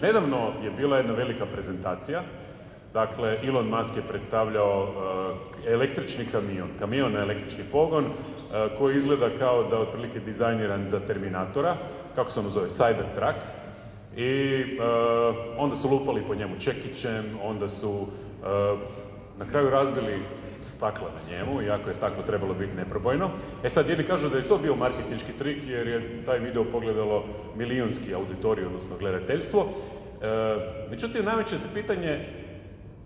nedavno je bila jedna velika prezentacija. Dakle, Elon Musk je predstavljao električni kamion, kamion na električni pogon, koji izgleda kao da je otprilike dizajniran za Terminatora, kako se ono zove, Cybertruck. I onda su lupali po njemu čekićem, onda su na kraju razbili stakla na njemu, iako je staklo trebalo biti neprobojno. E sad, jedni kažu da je to bio marketinški trik, jer je taj video pogledalo milijunski auditorij, odnosno gledateljstvo. E, međutim, nameće se pitanje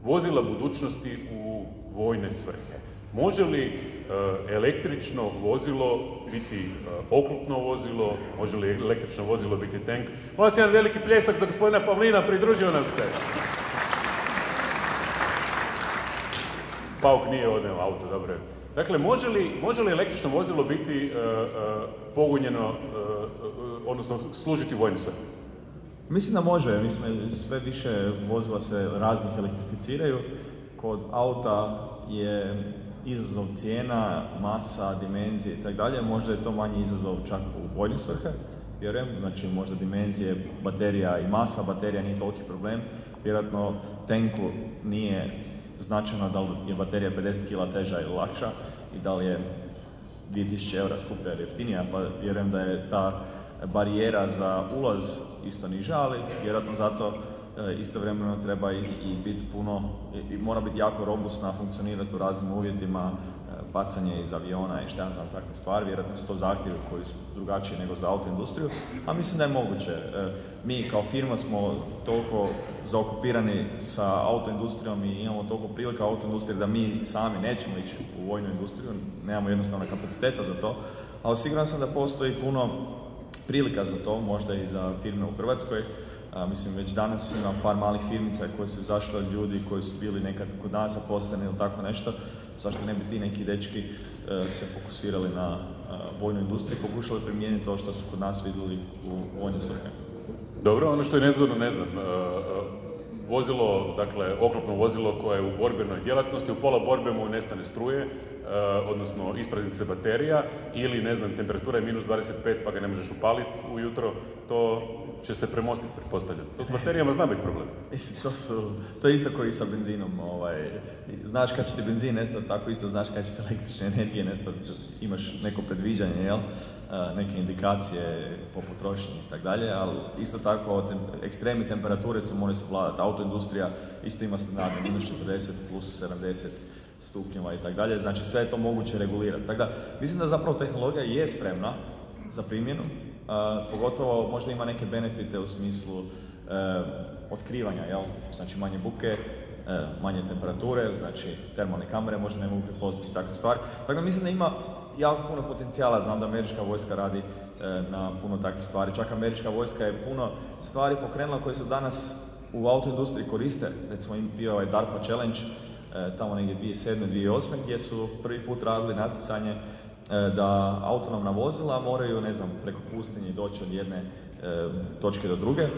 vozila budućnosti u vojne svrhe. Može li e, električno vozilo biti e, oklopno vozilo, može li električno vozilo biti tank? Molim jedan veliki pljesak za gospodina Pavlina, pridružio nam se. Pauk nije odneo auto, dobro Dakle, može li, može li električno vozilo biti uh, uh, pogunjeno, uh, odnosno služiti sve? Mislim da može, mislim sve više vozila se raznih elektrificiraju. Kod auta je izazov cijena, masa, dimenzije i tako dalje, možda je to manji izazov čak u vojne svrhe, vjerujem, znači možda dimenzije, baterija i masa baterija nije toliki problem, vjerojatno tenku nije značajno da li je baterija 50 kg teža ili lakša i da li je 2000 eura skuplja ili jeftinija, pa vjerujem da je ta barijera za ulaz isto niža, ali vjerojatno zato e, istovremeno treba i, i biti puno, i, mora biti jako robustna, funkcionirati u raznim uvjetima, bacanje iz aviona i šta znam takve stvari, vjerojatno su to zahtjevi koji su drugačiji nego za autoindustriju, a mislim da je moguće. E, mi kao firma smo toliko zaokupirani sa autoindustrijom i imamo toliko prilika autoindustrije da mi sami nećemo ići u vojnu industriju, nemamo jednostavno kapaciteta za to, ali siguran sam da postoji puno prilika za to, možda i za firme u Hrvatskoj. mislim, već danas ima par malih firmica koji su izašli od ljudi koji su bili nekad kod nas zaposleni ili tako nešto zašto ne bi ti neki dečki e, se fokusirali na e, vojnu industriju i pokušali primijeniti to što su kod nas vidjeli u vojne svrhe. Dobro, ono što je nezgodno, ne znam, e, vozilo, dakle, oklopno vozilo koje je u borbenoj djelatnosti, u pola borbe mu nestane struje, odnosno isprazni se baterija, ili, ne znam, temperatura je minus 25 pa ga ne možeš upaliti ujutro, to će se premostiti, pretpostavljam. To s baterijama zna biti problem. Mislim, to, su, to je isto koji i sa benzinom. Ovaj, znaš kad će ti benzin nestati, tako isto znaš kad će ti električne energije nestati. Imaš neko predviđanje, jel? neke indikacije po potrošnji i tako dalje, ali isto tako tem, temperature se moraju savladati. Autoindustrija isto ima standarde, minus 40 plus 70 stupnjeva i tako dalje, znači sve je to moguće regulirati. Tako da, mislim da zapravo tehnologija je spremna za primjenu, pogotovo možda ima neke benefite u smislu e, otkrivanja, jel? znači manje buke, e, manje temperature, znači termalne kamere možda ne mogu prepoznati takve stvari. Tako da mislim da ima jako puno potencijala, znam da američka vojska radi e, na puno takvih stvari, čak američka vojska je puno stvari pokrenula koje su danas u autoindustriji koriste, recimo im bio ovaj DARPA Challenge, tamo negdje 2007. 2008. gdje su prvi put radili natjecanje da autonomna vozila moraju, ne znam, preko pustinje doći od jedne e, točke do druge.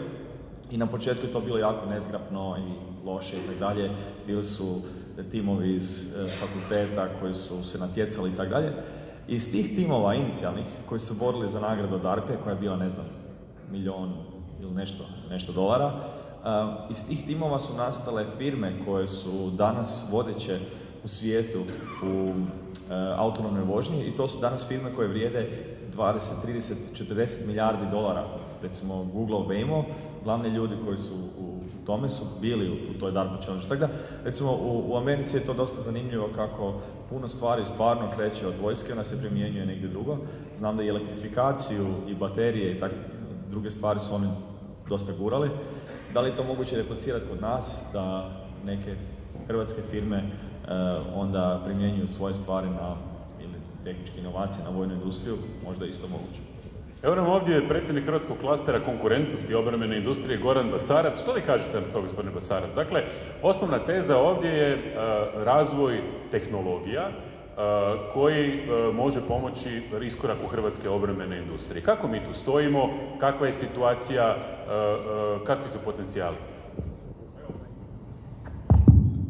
I na početku je to bilo jako nezgrapno i loše i tako dalje. Bili su timovi iz e, fakulteta koji su se natjecali i tako dalje. Iz tih timova inicijalnih koji su borili za nagradu DARPE koja je bila, ne znam, milion ili nešto, nešto dolara, iz tih timova su nastale firme koje su danas vodeće u svijetu u E, autonomnoj vožnji i to su danas firme koje vrijede 20, 30, 40 milijardi dolara. Recimo Google Waymo, glavni ljudi koji su u tome su bili u, toj DARPA challenge. Tako da, recimo u, u Americi je to dosta zanimljivo kako puno stvari stvarno kreće od vojske, ona se primjenjuje negdje drugo. Znam da i elektrifikaciju i baterije i tak, druge stvari su oni dosta gurali. Da li je to moguće replicirati kod nas, da neke hrvatske firme onda primjenjuju svoje stvari na ili tehničke inovacije na vojnu industriju, možda isto moguće. Evo nam ovdje predsjednik Hrvatskog klastera konkurentnosti i obrambene industrije Goran Basarac. Što vi kažete na to, gospodine Basarac? Dakle, osnovna teza ovdje je eh, razvoj tehnologija eh, koji može pomoći iskoraku hrvatske obrambene industrije. Kako mi tu stojimo? Kakva je situacija? kakvi su potencijali?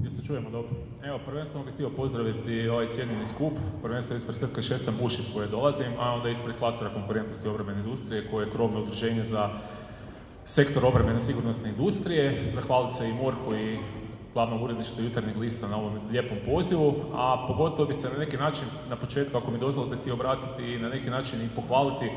Jesi čujemo dobro? Evo, prvenstveno bih htio pozdraviti ovaj cijenjeni skup, prvenstveno ispred Svjetske šesta muši s koje dolazim, a onda ispred klastera konkurentnosti obrambene industrije koje je krovno udruženje za sektor obrambene sigurnosne industrije, zahvaliti se i Morku i glavnom uredništvu jutarnjeg lista na ovom lijepom pozivu, a pogotovo bi se na neki način na početku, ako mi dozvolite, htio obratiti i na neki način i pohvaliti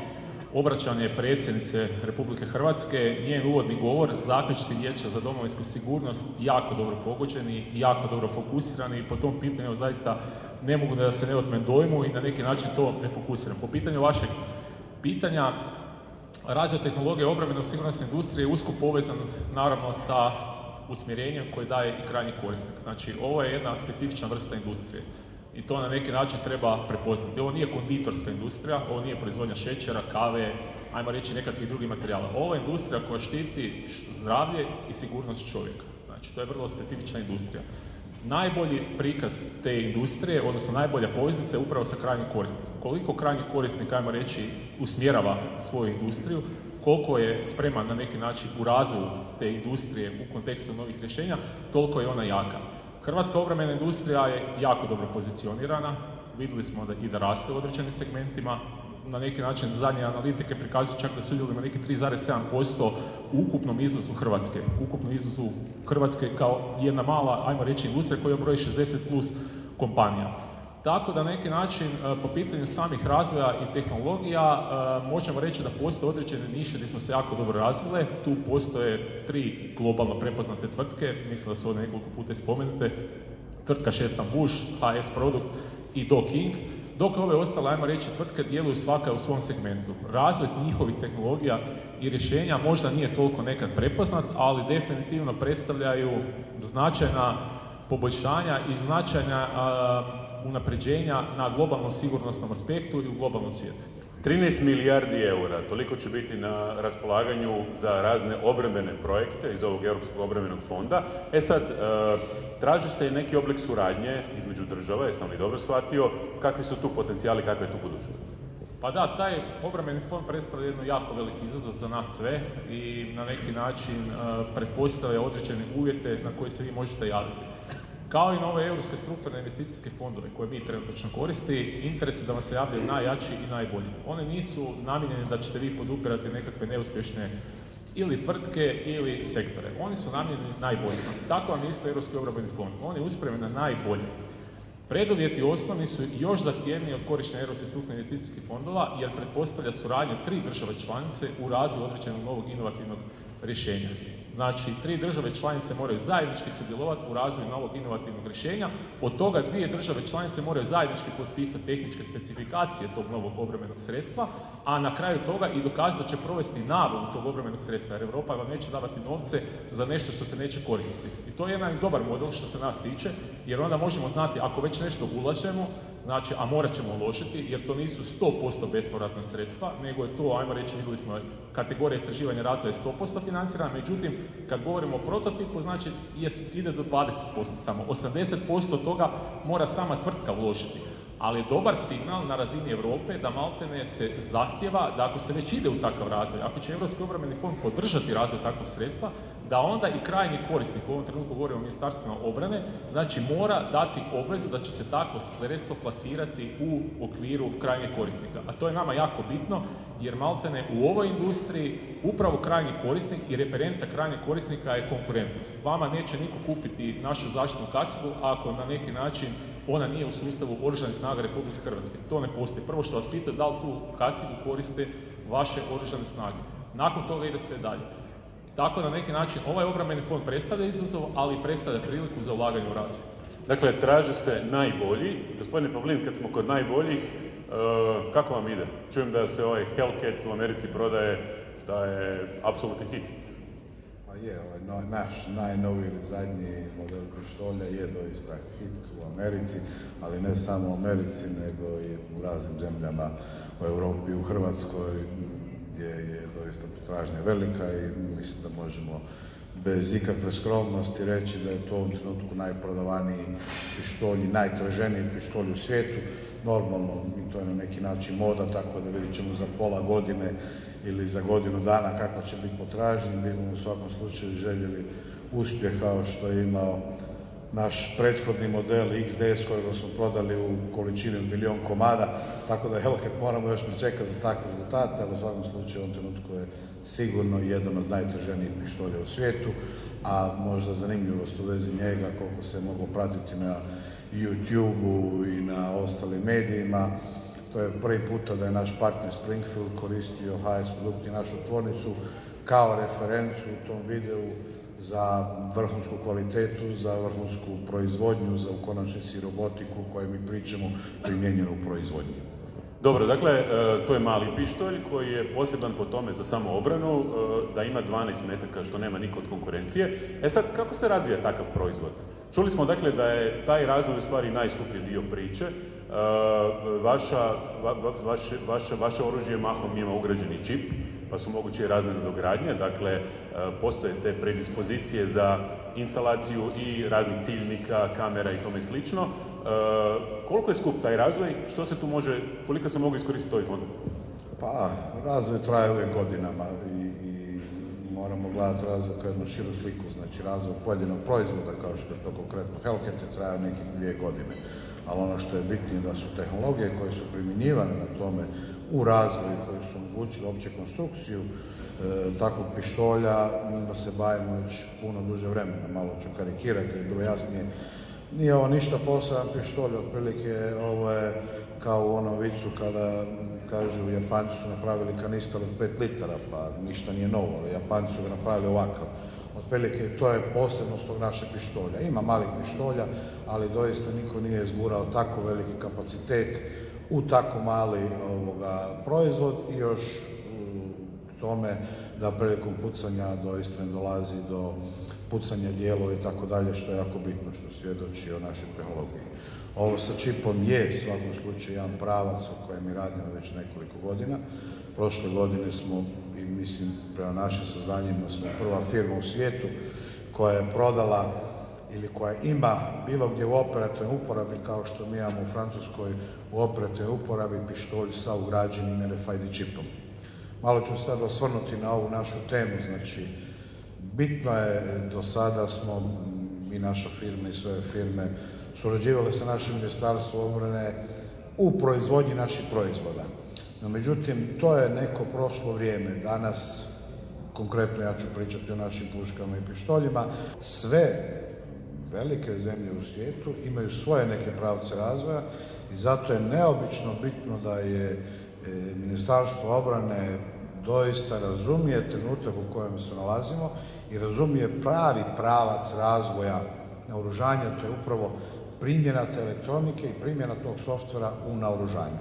obraćanje predsjednice Republike Hrvatske, njen uvodni govor, zaključci Vijeća za domovinsku sigurnost jako dobro pogođeni, jako dobro fokusirani i po tom pitanju zaista ne mogu da se ne otmem dojmu i na neki način to ne fokusiram. Po pitanju vašeg pitanja, razvoj tehnologije obrambeno sigurnosne industrije je usko povezan naravno sa usmjerenjem koje daje i krajnji korisnik. Znači, ovo je jedna specifična vrsta industrije i to na neki način treba prepoznati. Ovo nije konditorska industrija, ovo nije proizvodnja šećera, kave, ajmo reći nekakvih drugih materijala. Ovo je industrija koja štiti zdravlje i sigurnost čovjeka. Znači, to je vrlo specifična industrija. Najbolji prikaz te industrije, odnosno najbolja poveznica je upravo sa krajnjim korisnikom. Koliko krajnji korisnik, ajmo reći, usmjerava svoju industriju, koliko je spreman na neki način u razvoju te industrije u kontekstu novih rješenja, toliko je ona jaka. Hrvatska obrambena industrija je jako dobro pozicionirana, vidjeli smo da i da raste u određenim segmentima, na neki način zadnje analitike prikazuju čak da sudjelujemo neki 3,7% u ukupnom izvozu Hrvatske. Ukupnom izvozu Hrvatske kao jedna mala, ajmo reći, industrija koja broji 60 plus kompanija. Tako da neki način e, po pitanju samih razvoja i tehnologija e, možemo reći da postoje određene niše gdje smo se jako dobro razvile. Tu postoje tri globalno prepoznate tvrtke, mislim da su ovdje nekoliko puta spomenute. Tvrtka Šestan Bush, HS Product i Do King. Dok ove ostale, ajmo reći, tvrtke djeluju svaka u svom segmentu. Razvoj njihovih tehnologija i rješenja možda nije toliko nekad prepoznat, ali definitivno predstavljaju značajna poboljšanja i značajna unapređenja na globalnom sigurnosnom aspektu i u globalnom svijetu. 13 milijardi eura, toliko će biti na raspolaganju za razne obrambene projekte iz ovog Europskog obrambenog fonda. E sad, e, traži se i neki oblik suradnje između država, jesam li dobro shvatio, kakvi su tu potencijali, kakva je tu budućnost? Pa da, taj obrambeni fond predstavlja jedno jako veliki izazov za nas sve i na neki način e, pretpostavlja određene uvjete na koje se vi možete javiti. Kao i nove europske strukturne investicijske fondove koje mi trenutno koristi, interes je da vam se javljaju najjači i najbolji. One nisu namijenjene da ćete vi podupirati nekakve neuspješne ili tvrtke ili sektore. Oni su namijenjeni najboljima. Tako vam isto Europski obrambeni fond. On je uspremljen na najbolje. Preduvjeti osnovni su još zahtjevniji od korištenja europskih strukturnih investicijskih fondova jer pretpostavlja suradnju tri države članice u razvoju određenog novog inovativnog rješenja. Znači, tri države članice moraju zajednički sudjelovati u razvoju novog inovativnog rješenja, od toga dvije države članice moraju zajednički potpisati tehničke specifikacije tog novog obrambenog sredstva, a na kraju toga i dokazati da će provesti nabavu tog obrambenog sredstva, jer Europa vam neće davati novce za nešto što se neće koristiti. I to je jedan dobar model što se nas tiče, jer onda možemo znati ako već nešto ulažemo, znači, a morat ćemo uložiti, jer to nisu 100% bespovratna sredstva, nego je to, ajmo reći, vidjeli smo, kategorija istraživanja razvoja je 100% financirana, međutim, kad govorimo o prototipu, znači, ide do 20% samo. 80% toga mora sama tvrtka uložiti. Ali je dobar signal na razini Europe da maltene se zahtjeva da ako se već ide u takav razvoj, ako će Europski obrambeni fond podržati razvoj takvog sredstva, da onda i krajnji korisnik, u ovom trenutku govorimo o ministarstvima obrane, znači mora dati obvezu da će se takvo sredstvo plasirati u okviru krajnjeg korisnika. A to je nama jako bitno jer maltene u ovoj industriji upravo krajnji korisnik i referenca krajnjeg korisnika je konkurentnost. Vama neće niko kupiti našu zaštitnu kacigu ako na neki način ona nije u sustavu oružanih snaga Republike Hrvatske. To ne postoji. Prvo što vas pita da li tu kacigu koriste vaše oružane snage. Nakon toga ide sve dalje. Tako na neki način ovaj obrambeni fond predstavlja izazov, ali predstavlja priliku za ulaganje u razvoj. Dakle, traže se najbolji. Gospodine Pavlin, kad smo kod najboljih, uh, kako vam ide? Čujem da se ovaj Hellcat u Americi prodaje da je apsolutni hit. Pa je, ovaj naš najnoviji zadnji model pištolja je doista hit u Americi, ali ne samo u Americi, nego i u raznim zemljama u Europi, u Hrvatskoj, gdje je doista potražnja velika i mislim da možemo bez ikakve skromnosti reći da je to u ovom trenutku najprodavaniji pištolj najtraženiji pištolj u svijetu. Normalno, i to je na neki način moda, tako da vidjet ćemo za pola godine ili za godinu dana kakva će biti potražnja. Mi u svakom slučaju željeli uspjeh kao što je imao naš prethodni model XDS kojega smo prodali u količini od milijon komada tako da Hellcat moramo još pričekati za takve rezultate, ali u svakom slučaju u ovom trenutku je sigurno jedan od najtrženijih pištolja u svijetu, a možda zanimljivost u vezi njega, koliko se mogu pratiti na youtube i na ostalim medijima. To je prvi puta da je naš partner Springfield koristio HS produkt i našu tvornicu kao referencu u tom videu za vrhunsku kvalitetu, za vrhunsku proizvodnju, za u konačnici robotiku koju mi pričamo primjenjenu u proizvodnji. Dobro, dakle, e, to je mali pištolj koji je poseban po tome za samo obranu, e, da ima 12 metaka što nema niko od konkurencije. E sad, kako se razvija takav proizvod? Čuli smo dakle da je taj razvoj u stvari najskuplji dio priče. E, vaša, vaše, vaše, vaše oružje mahom ima ugrađeni čip, pa su moguće i razne nadogradnje, dakle postoje te predispozicije za instalaciju i raznih ciljnika, kamera i tome slično. Koliko je skup taj razvoj, što se tu može, koliko se mogu iskoristiti ovaj fond? Pa, razvoj traje uvijek godinama i, i moramo gledati razvoj kao jednu širu sliku, znači razvoj pojedinog proizvoda kao što je to konkretno Hellcat je trajao nekih dvije godine. Ali ono što je bitnije da su tehnologije koje su primjenjivane na tome u razvoju, koje su omogućile opće konstrukciju e, takvog pištolja, da se bavimo već puno duže vremena, malo ću karikirati, je bilo jasnije nije ovo ništa poseban pištolj, otprilike ovo je kao u onom vicu kada kažu Japanci su napravili kanistar od 5 litara, pa ništa nije novo, ali Japanci su ga napravili ovakav. Otprilike to je posebnost tog našeg pištolja. Ima malih pištolja, ali doista niko nije zgurao tako veliki kapacitet u tako mali ovoga, proizvod i još u tome da prilikom pucanja doista ne dolazi do pucanja dijelova i tako dalje, što je jako bitno, što svjedoči o našoj tehnologiji. Ovo sa čipom je u svakom slučaju jedan pravac o kojem mi radimo već nekoliko godina. Prošle godine smo, i mislim prema našim saznanjima, smo prva firma u svijetu koja je prodala ili koja ima bilo gdje u operativnoj uporabi, kao što mi imamo u Francuskoj u operativnoj uporabi, pištolj sa ugrađenim RFID čipom. Malo ću sad osvrnuti na ovu našu temu, znači Bitno je, do sada smo, mi naša firma i sve firme, surađivali sa našim ministarstvom obrane u proizvodnji naših proizvoda. No međutim, to je neko prošlo vrijeme. Danas, konkretno ja ću pričati o našim puškama i pištoljima, sve velike zemlje u svijetu imaju svoje neke pravce razvoja i zato je neobično bitno da je e, Ministarstvo obrane doista razumije trenutak u kojem se nalazimo i razumije pravi pravac razvoja naoružanja, to je upravo primjena te elektronike i primjena tog softvera u naoružanju.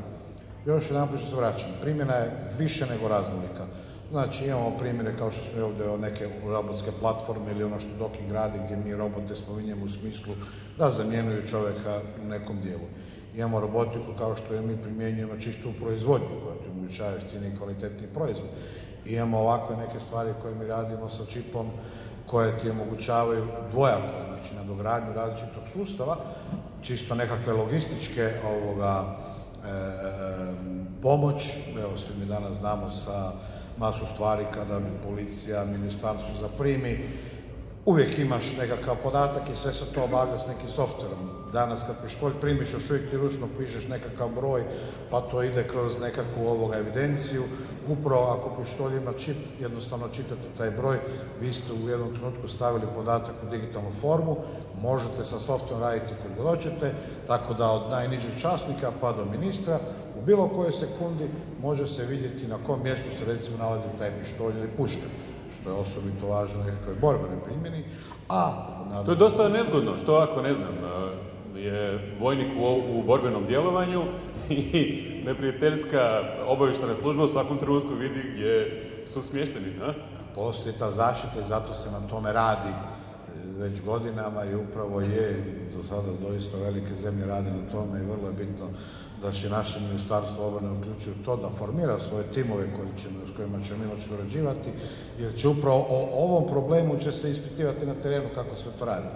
Još jedan put se vraćam, primjena je više nego raznolika. Znači imamo primjere kao što smo ovdje neke robotske platforme ili ono što Dokin gradi gdje mi robote spominjemo u smislu da zamjenuju čovjeka u nekom dijelu. Imamo robotiku kao što je mi primjenjujemo čisto u proizvodnju koja ti omogućava jeftini kvalitetni proizvod imamo ovakve neke stvari koje mi radimo sa čipom koje ti omogućavaju dvojako, znači nadogradnju različitog sustava, čisto nekakve logističke ovoga, e, pomoć, evo svi mi danas znamo sa masu stvari kada policija, ministarstvo zaprimi, uvijek imaš nekakav podatak i sve se to obavlja s nekim softverom. Danas kad pištolj primiš, još uvijek ti ručno pišeš nekakav broj, pa to ide kroz nekakvu ovoga evidenciju. Upravo ako pištolj ima čip, jednostavno čitate taj broj, vi ste u jednom trenutku stavili podatak u digitalnu formu, možete sa softverom raditi koliko hoćete, tako da od najnižeg časnika pa do ministra bilo kojoj sekundi može se vidjeti na kom mjestu se recimo nalazi taj pištolj ili puška što je osobito važno u nekakvoj borbenoj primjeni, a... To je dosta nezgodno, što ako, ne znam, je vojnik u, borbenom djelovanju i neprijateljska obavještena služba u svakom trenutku vidi gdje su smješteni, a? Postoji ta zaštita i zato se na tome radi već godinama i upravo je do sada doista velike zemlje radi na tome i vrlo je bitno da će naše ministarstvo obrane uključiti to da formira svoje timove koji s kojima ćemo mi moći surađivati, jer će upravo o ovom problemu će se ispitivati na terenu kako se to radi.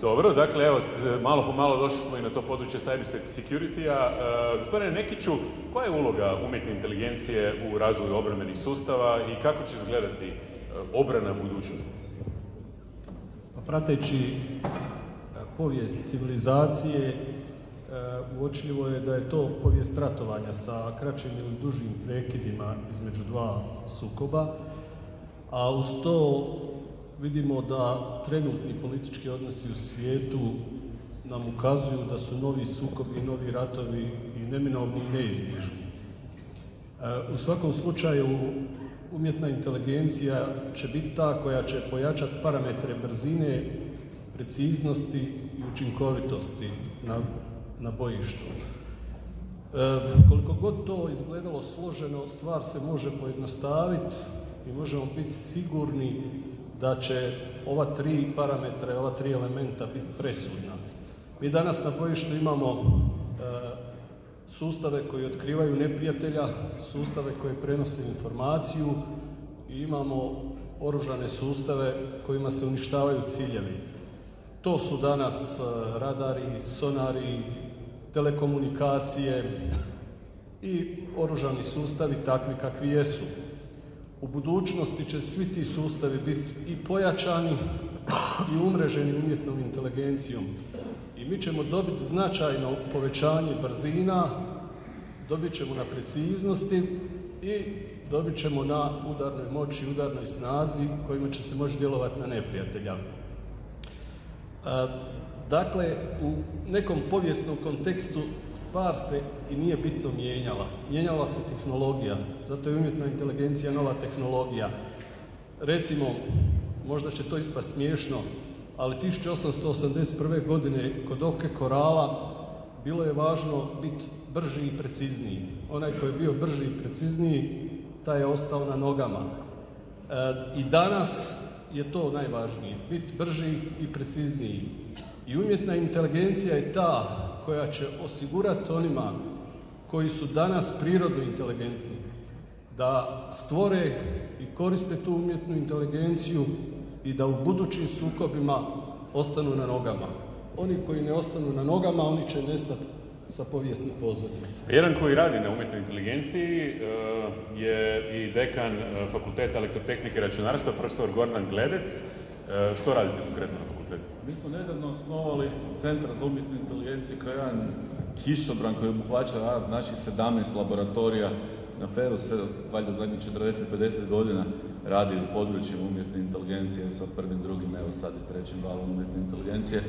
Dobro, dakle, evo, malo po malo došli smo i na to područje cyber security-a. E, gospodine Nekiću, koja je uloga umjetne inteligencije u razvoju obrambenih sustava i kako će izgledati e, obrana budućnosti? Pa prateći e, povijest civilizacije, uočljivo je da je to povijest ratovanja sa kraćim ili dužim prekidima između dva sukoba, a uz to vidimo da trenutni politički odnosi u svijetu nam ukazuju da su novi sukobi novi ratovi i neminovni neizbježni. E, u svakom slučaju umjetna inteligencija će biti ta koja će pojačati parametre brzine, preciznosti i učinkovitosti na, na bojištu. E, koliko god to izgledalo složeno, stvar se može pojednostaviti i možemo biti sigurni da će ova tri parametra, ova tri elementa biti presudna. Mi danas na bojištu imamo e, sustave koji otkrivaju neprijatelja, sustave koje prenose informaciju i imamo oružane sustave kojima se uništavaju ciljevi. To su danas e, radari, sonari, telekomunikacije i oružani sustavi takvi kakvi jesu. U budućnosti će svi ti sustavi biti i pojačani i umreženi umjetnom inteligencijom. I mi ćemo dobiti značajno povećanje brzina, dobit ćemo na preciznosti i dobit ćemo na udarnoj moći, udarnoj snazi kojima će se moći djelovati na neprijatelja. E, dakle, u nekom povijesnom kontekstu stvar se i nije bitno mijenjala. Mijenjala se tehnologija, zato je umjetna inteligencija nova tehnologija. Recimo, možda će to ispast smiješno, ali 1881. godine kod oke korala bilo je važno biti brži i precizniji. Onaj koji je bio brži i precizniji, taj je ostao na nogama. E, I danas je to najvažnije, biti brži i precizniji. I umjetna inteligencija je ta koja će osigurati onima koji su danas prirodno inteligentni, da stvore i koriste tu umjetnu inteligenciju i da u budućim sukobima ostanu na nogama. Oni koji ne ostanu na nogama, oni će nestati sa povijesnih pozornica. Jedan koji radi na umjetnoj inteligenciji eh, je i dekan eh, Fakulteta elektrotehnike i računarstva, profesor Gordan Gledec. Eh, što radite konkretno na fakultetu? Mi smo nedavno osnovali Centar za umjetnu inteligenciju kao jedan kišobran koji obuhvaća rad naših 17 laboratorija na FERU se valjda zadnjih 40-50 godina radi u području umjetne inteligencije sa prvim, drugim, evo sad i trećim valom umjetne inteligencije.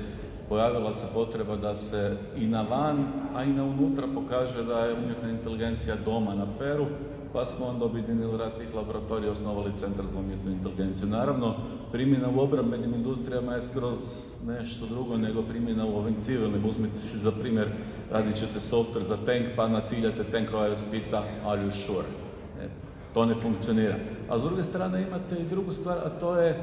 Pojavila se potreba da se i na van, a i na unutra pokaže da je umjetna inteligencija doma na feru, pa smo onda objedinili rad tih laboratorija i osnovali Centar za umjetnu inteligenciju. Naravno, primjena u obrambenim industrijama je skroz nešto drugo nego primjena u ovim civilnim. Uzmite si za primjer, radit ćete software za tank, pa naciljate tank koji vas pita are you sure? E, to ne funkcionira. A s druge strane imate i drugu stvar, a to je e,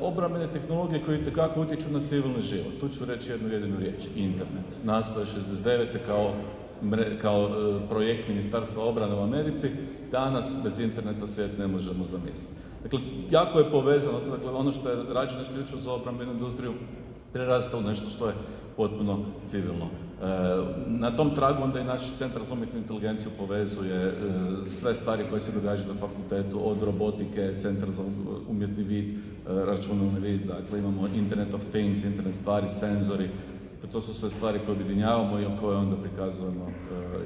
obrambene tehnologije koje itekako utječu na civilni život. Tu ću reći jednu jedinu riječ, internet. Nastoje 69. kao, kao e, projekt Ministarstva obrane u Americi, danas bez interneta svijet ne možemo zamisliti. Dakle, jako je povezano, dakle, ono što je rađeno isključivo za obrambenu industriju prerasta u nešto što je potpuno civilno. E, na tom tragu onda i naš centar za umjetnu inteligenciju povezuje e, sve stvari koje se događaju na fakultetu, od robotike, centar za umjetni vid, e, računalni vid, dakle imamo Internet of Things, internet stvari, senzori, to su sve stvari koje objedinjavamo i koje onda prikazujemo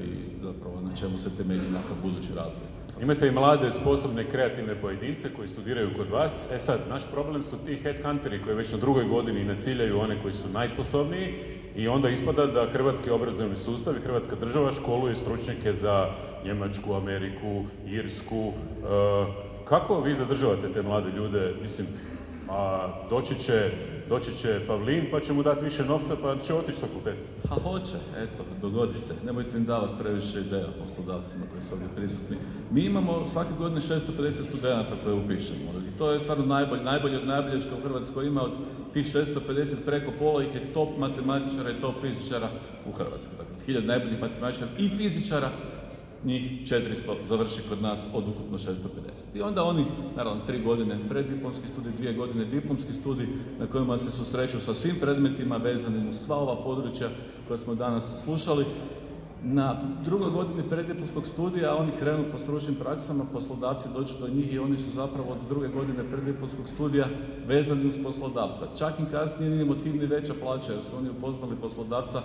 i zapravo na čemu se temelji nakav budući razvoj. Imate i mlade, sposobne, kreativne pojedince koji studiraju kod vas. E sad, naš problem su ti headhunteri koji već na drugoj godini naciljaju one koji su najsposobniji i onda ispada da hrvatski obrazovni sustav i hrvatska država školuje stručnjake za Njemačku, Ameriku, Irsku. E, kako vi zadržavate te mlade ljude? Mislim, a doći će doći će Pavlin pa će mu dati više novca pa će otići s fakulteta. A hoće, eto, dogodi se. Nemojte im davati previše ideja poslodavcima koji su ovdje prisutni. Mi imamo svake godine 650 studenta koje upišemo. I to je stvarno najbolje, najbolje od najbolje što u Hrvatskoj ima od tih 650 preko pola ih je top matematičara i top fizičara u Hrvatskoj. Dakle, hiljad najboljih matematičara i fizičara njih 400 završi kod nas od ukupno 650. I onda oni, naravno, tri godine preddiplomski studij, dvije godine diplomski studij na kojima se susreću sa svim predmetima vezanim uz sva ova područja koja smo danas slušali. Na drugoj godini preddiplomskog studija oni krenu po stručnim praksama, poslodavci dođu do njih i oni su zapravo od druge godine preddiplomskog studija vezani uz poslodavca. Čak im kasnije nije motiv ni veća plaća jer su oni upoznali poslodavca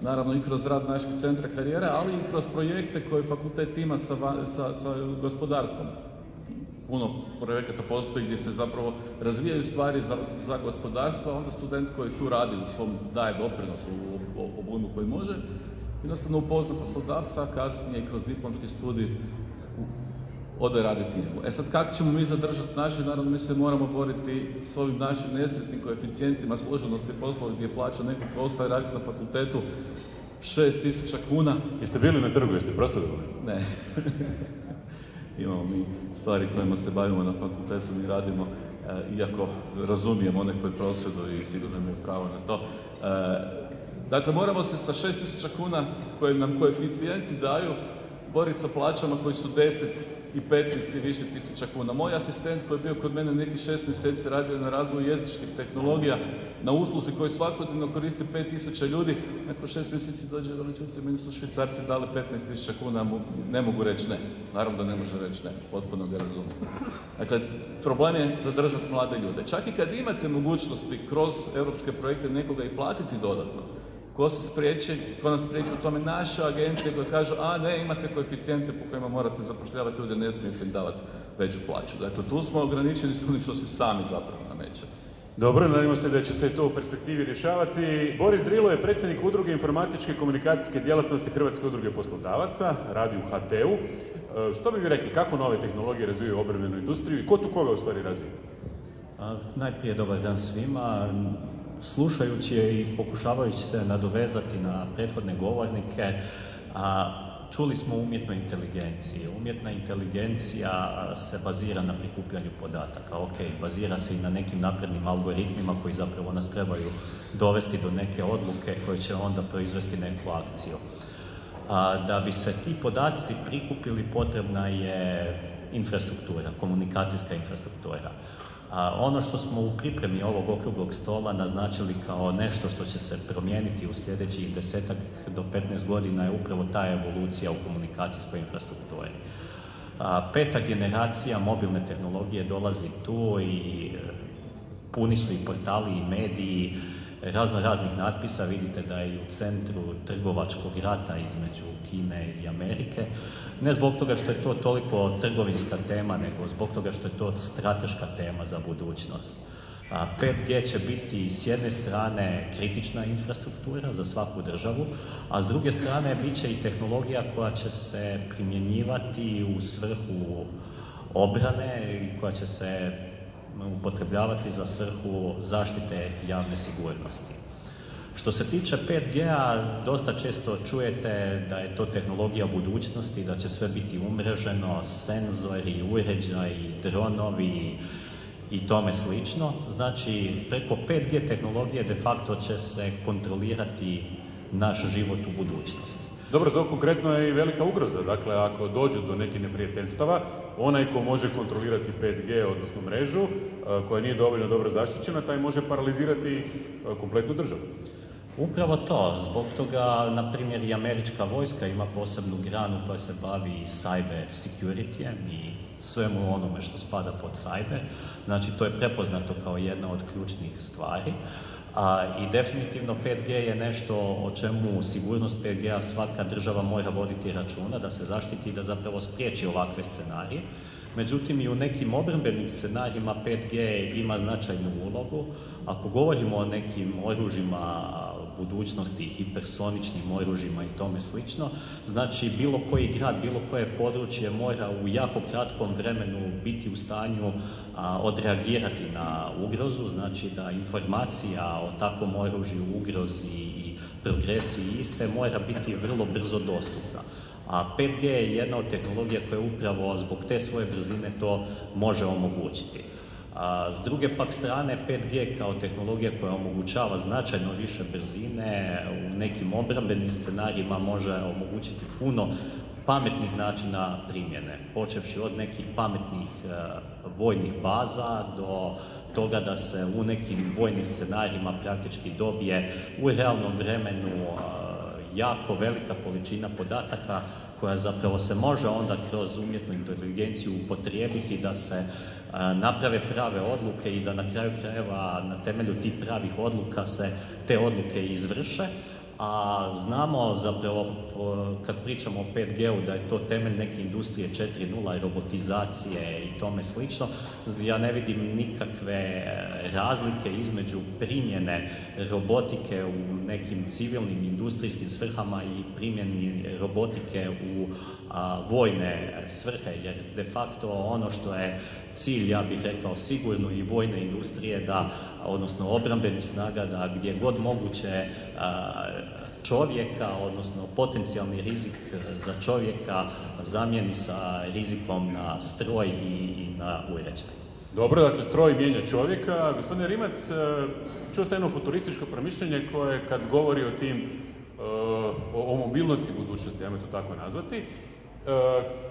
naravno i kroz rad našeg centra karijere, ali i kroz projekte koje fakultet ima sa, sa, sa gospodarstvom. Puno projekata postoji gdje se zapravo razvijaju stvari za, za gospodarstvo, onda student koji tu radi u svom, daje doprinos u obunu koji može, jednostavno upozna poslodavca, a kasnije kroz diplomski studij ode raditi njegu. E sad, kako ćemo mi zadržati naše, naravno mi se moramo boriti s ovim našim nesretnim koeficijentima složenosti poslova gdje plaća neko ko ostaje raditi na fakultetu 6000 kuna. Jeste bili na trgu, jeste prosvjedovali? Ne. Imamo mi stvari kojima se bavimo na fakultetu, mi radimo, e, iako razumijem one koji prosvjeduju i sigurno imaju pravo na to. E, dakle, moramo se sa 6000 kuna koje nam koeficijenti daju boriti sa plaćama koji su 10 i 15 i više tisuća kuna. Moj asistent koji je bio kod mene nekih šest mjeseci radio na razvoju jezičkih tehnologija na usluzi koju svakodnevno koristi 5000 ljudi, nakon šest mjeseci dođe do međutim, meni su švicarci dali 15.000 kuna, ne mogu reći ne. Naravno da ne može reći ne, potpuno ga razumijem. Dakle, problem je zadržati mlade ljude. Čak i kad imate mogućnosti kroz europske projekte nekoga i platiti dodatno, Ko se spriječi, ko nas spriječi u tome? Naša agencija koja kaže, a ne, imate koeficijente po kojima morate zapošljavati ljude, ne smijete im davati veću plaću. Dakle, tu smo ograničeni s onim što se sami zapravo nameće. Dobro, nadamo se da će se to u perspektivi rješavati. Boris Drilo je predsjednik udruge informatičke komunikacijske djelatnosti Hrvatske udruge poslodavaca, radi u HT-u. E, što bi vi rekli, kako nove tehnologije razvijaju obrambenu industriju i ko tu koga u stvari razvija? Najprije dobar dan svima slušajući je i pokušavajući se nadovezati na prethodne govornike, čuli smo umjetnoj inteligenciji. Umjetna inteligencija se bazira na prikupljanju podataka. Ok, bazira se i na nekim naprednim algoritmima koji zapravo nas trebaju dovesti do neke odluke koje će onda proizvesti neku akciju. Da bi se ti podaci prikupili potrebna je infrastruktura, komunikacijska infrastruktura. A ono što smo u pripremi ovog okruglog stola naznačili kao nešto što će se promijeniti u sljedećih desetak do 15 godina je upravo ta evolucija u komunikacijskoj infrastrukturi. Peta generacija mobilne tehnologije dolazi tu i e, puni su i portali i mediji, razno raznih natpisa, vidite da je u centru trgovačkog rata između Kine i Amerike, ne zbog toga što je to toliko trgovinska tema, nego zbog toga što je to strateška tema za budućnost. 5G će biti s jedne strane kritična infrastruktura za svaku državu, a s druge strane bit će i tehnologija koja će se primjenjivati u svrhu obrane i koja će se upotrebljavati za svrhu zaštite javne sigurnosti. Što se tiče 5G-a, dosta često čujete da je to tehnologija budućnosti, da će sve biti umreženo, senzori, uređaji, dronovi i tome slično. Znači, preko 5G tehnologije de facto će se kontrolirati naš život u budućnosti. Dobro, to konkretno je i velika ugroza. Dakle, ako dođe do nekih neprijateljstava, onaj ko može kontrolirati 5G, odnosno mrežu, koja nije dovoljno dobro zaštićena, taj može paralizirati kompletnu državu. Upravo to, zbog toga, na primjer, i američka vojska ima posebnu granu koja se bavi cyber security i svemu onome što spada pod cyber. Znači, to je prepoznato kao jedna od ključnih stvari. A, I definitivno 5G je nešto o čemu sigurnost 5G-a svaka država mora voditi računa, da se zaštiti i da zapravo spriječi ovakve scenarije. Međutim, i u nekim obrambenim scenarijima 5G ima značajnu ulogu. Ako govorimo o nekim oružjima budućnosti, hipersoničnim oružjima i tome slično, znači bilo koji grad, bilo koje područje mora u jako kratkom vremenu biti u stanju odreagirati na ugrozu, znači da informacija o takvom oružju, ugrozi i progresiji iste mora biti vrlo brzo dostupna. A 5G je jedna od tehnologija koja upravo zbog te svoje brzine to može omogućiti. A s druge pak strane 5G kao tehnologija koja omogućava značajno više brzine u nekim obrambenim scenarijima može omogućiti puno pametnih načina primjene, počevši od nekih pametnih e, vojnih baza do toga da se u nekim vojnim scenarijima praktički dobije u realnom vremenu jako velika količina podataka koja zapravo se može onda kroz umjetnu inteligenciju upotrijebiti da se naprave prave odluke i da na kraju krajeva na temelju tih pravih odluka se te odluke izvrše, a znamo zapravo kad pričamo o 5G-u da je to temelj neke industrije 4.0 i robotizacije i tome slično, ja ne vidim nikakve e, razlike između primjene robotike u nekim civilnim industrijskim svrhama i primjeni robotike u vojne svrhe, jer de facto ono što je cilj, ja bih rekao, sigurno i vojne industrije da, odnosno obrambeni snaga da gdje god moguće čovjeka, odnosno potencijalni rizik za čovjeka zamijeni sa rizikom na stroj i, na uređaj. Dobro, dakle, stroj mijenja čovjeka. Gospodine Rimac, e, čuo sam jedno futurističko promišljanje koje kad govori o tim, e, o, mobilnosti budućnosti, ajmo to tako nazvati,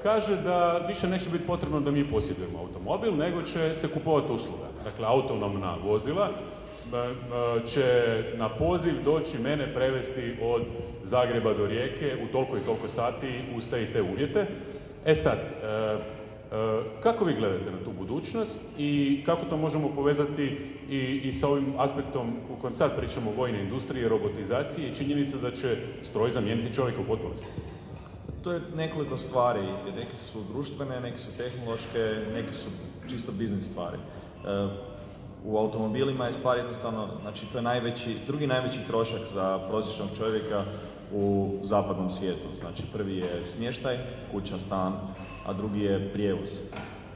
kaže da više neće biti potrebno da mi posjedujemo automobil, nego će se kupovati usluga. Dakle, autonomna vozila će na poziv doći mene prevesti od Zagreba do Rijeke u toliko i toliko sati uz te i te uvjete. E sad, e, e, kako vi gledate na tu budućnost i kako to možemo povezati i, i sa ovim aspektom u kojem sad pričamo o vojne industrije, robotizacije i činjenica da će stroj zamijeniti čovjeka u potpunosti? To je nekoliko stvari. Neke su društvene, neke su tehnološke, neke su čisto biznis stvari. E, u automobilima je stvar jednostavno, znači to je najveći, drugi najveći trošak za prosječnog čovjeka u zapadnom svijetu. Znači prvi je smještaj, kuća, stan, a drugi je prijevoz.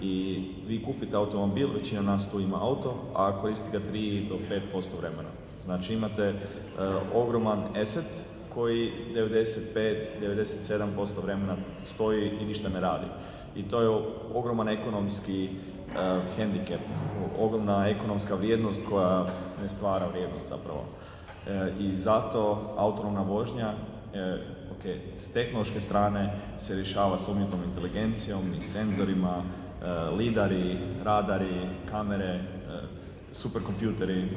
I vi kupite automobil, većina nas tu ima auto, a koristi ga 3 do 5% vremena. Znači imate uh, ogroman asset koji 95-97% vremena stoji i ništa ne radi. I to je ogroman ekonomski uh, hendikep, ogromna ekonomska vrijednost koja ne stvara vrijednost zapravo. E, I zato autonomna vožnja, e, s tehnološke strane se rješava s umjetnom inteligencijom i senzorima, e, lidari, radari, kamere, e, superkompjuteri,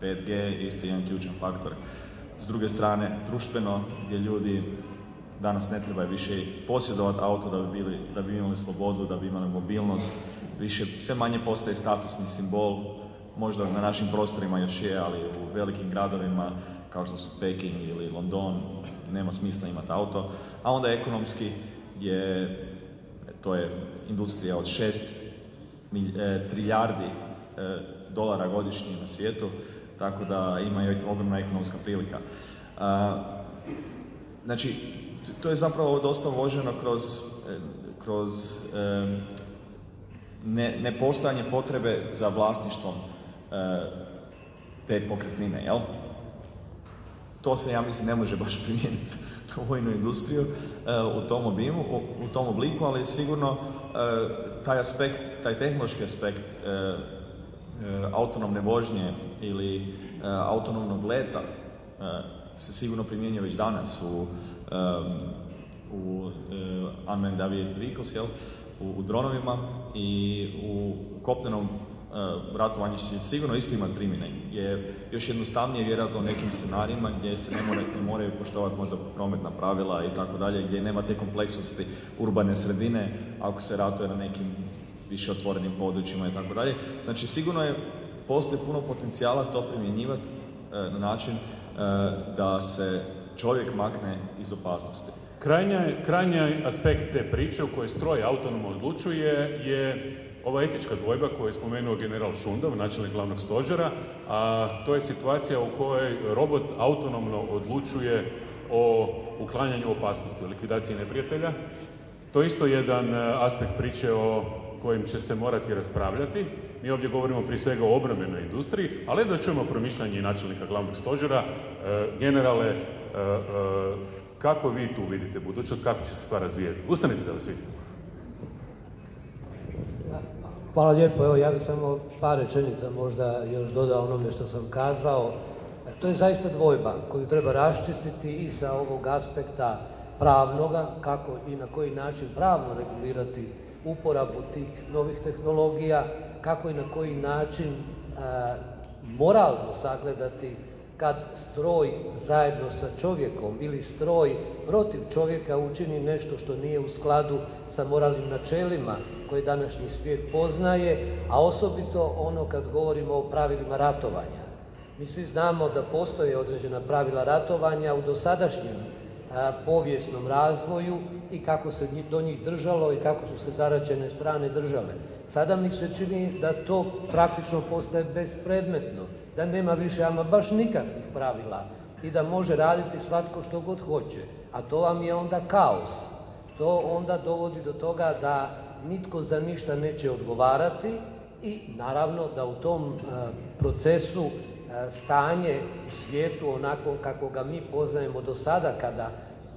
5G je isto jedan ključan faktor. S druge strane, društveno, gdje ljudi danas ne treba više posjedovati auto da bi, bili, da bi imali slobodu, da bi imali mobilnost, više, sve manje postaje statusni simbol, možda na našim prostorima još je, ali u velikim gradovima kao što su Peking ili London, nema smisla imati auto, a onda ekonomski je, to je industrija od 6 e, trilijardi e, dolara godišnje na svijetu, tako da ima ogromna ekonomska prilika. znači, to je zapravo dosta voženo kroz, e, kroz ne, nepostojanje potrebe za vlasništvom e, te pokretnine, jel? To se, ja mislim, ne može baš primijeniti u vojnu industriju e, u, tom obimu, u, tom obliku, ali sigurno taj aspekt, taj tehnološki aspekt autonomne vožnje ili autonomnog leta se sigurno primjenjuje već danas u u unmanned aviated vehicles, jel? U, dronovima i u kopnenom ratovanju će sigurno isto imati primjene. Je još jednostavnije vjerojatno u nekim scenarijima gdje se ne, more, ne moraju poštovati možda prometna pravila i tako dalje, gdje nema te kompleksnosti urbane sredine ako se ratuje na nekim više otvorenim područjima i tako dalje. Znači sigurno je, postoji puno potencijala to primjenjivati uh, na način da se čovjek makne iz opasnosti. Krajnji aspekt te priče u kojoj stroj autonomno odlučuje je ova etička dvojba koju je spomenuo general Šundov, načelnik glavnog stožera, a to je situacija u kojoj robot autonomno odlučuje o uklanjanju opasnosti, o likvidaciji neprijatelja. To je isto jedan e, aspekt priče o kojem će se morati raspravljati. Mi ovdje govorimo prije svega o obrambenoj industriji, ali da čujemo promišljanje i načelnika glavnog stožera, e, generale, E, e, kako vi tu vidite budućnost, kako će se stvar razvijeti? Ustanite da vas vidim. Hvala lijepo, evo ja bih samo par rečenica možda još dodao onome što sam kazao. To je zaista dvojba koju treba raščistiti i sa ovog aspekta pravnoga, kako i na koji način pravno regulirati uporabu tih novih tehnologija, kako i na koji način e, moralno sagledati kad stroj zajedno sa čovjekom ili stroj protiv čovjeka učini nešto što nije u skladu sa moralnim načelima koje današnji svijet poznaje, a osobito ono kad govorimo o pravilima ratovanja. Mi svi znamo da postoje određena pravila ratovanja u dosadašnjem povijesnom razvoju i kako se do njih držalo i kako su se zaračene strane držale. Sada mi se čini da to praktično postaje bespredmetno, da nema više ama baš nikakvih pravila i da može raditi svatko što god hoće. A to vam je onda kaos. To onda dovodi do toga da nitko za ništa neće odgovarati i naravno da u tom procesu stanje u svijetu onako kako ga mi poznajemo do sada kada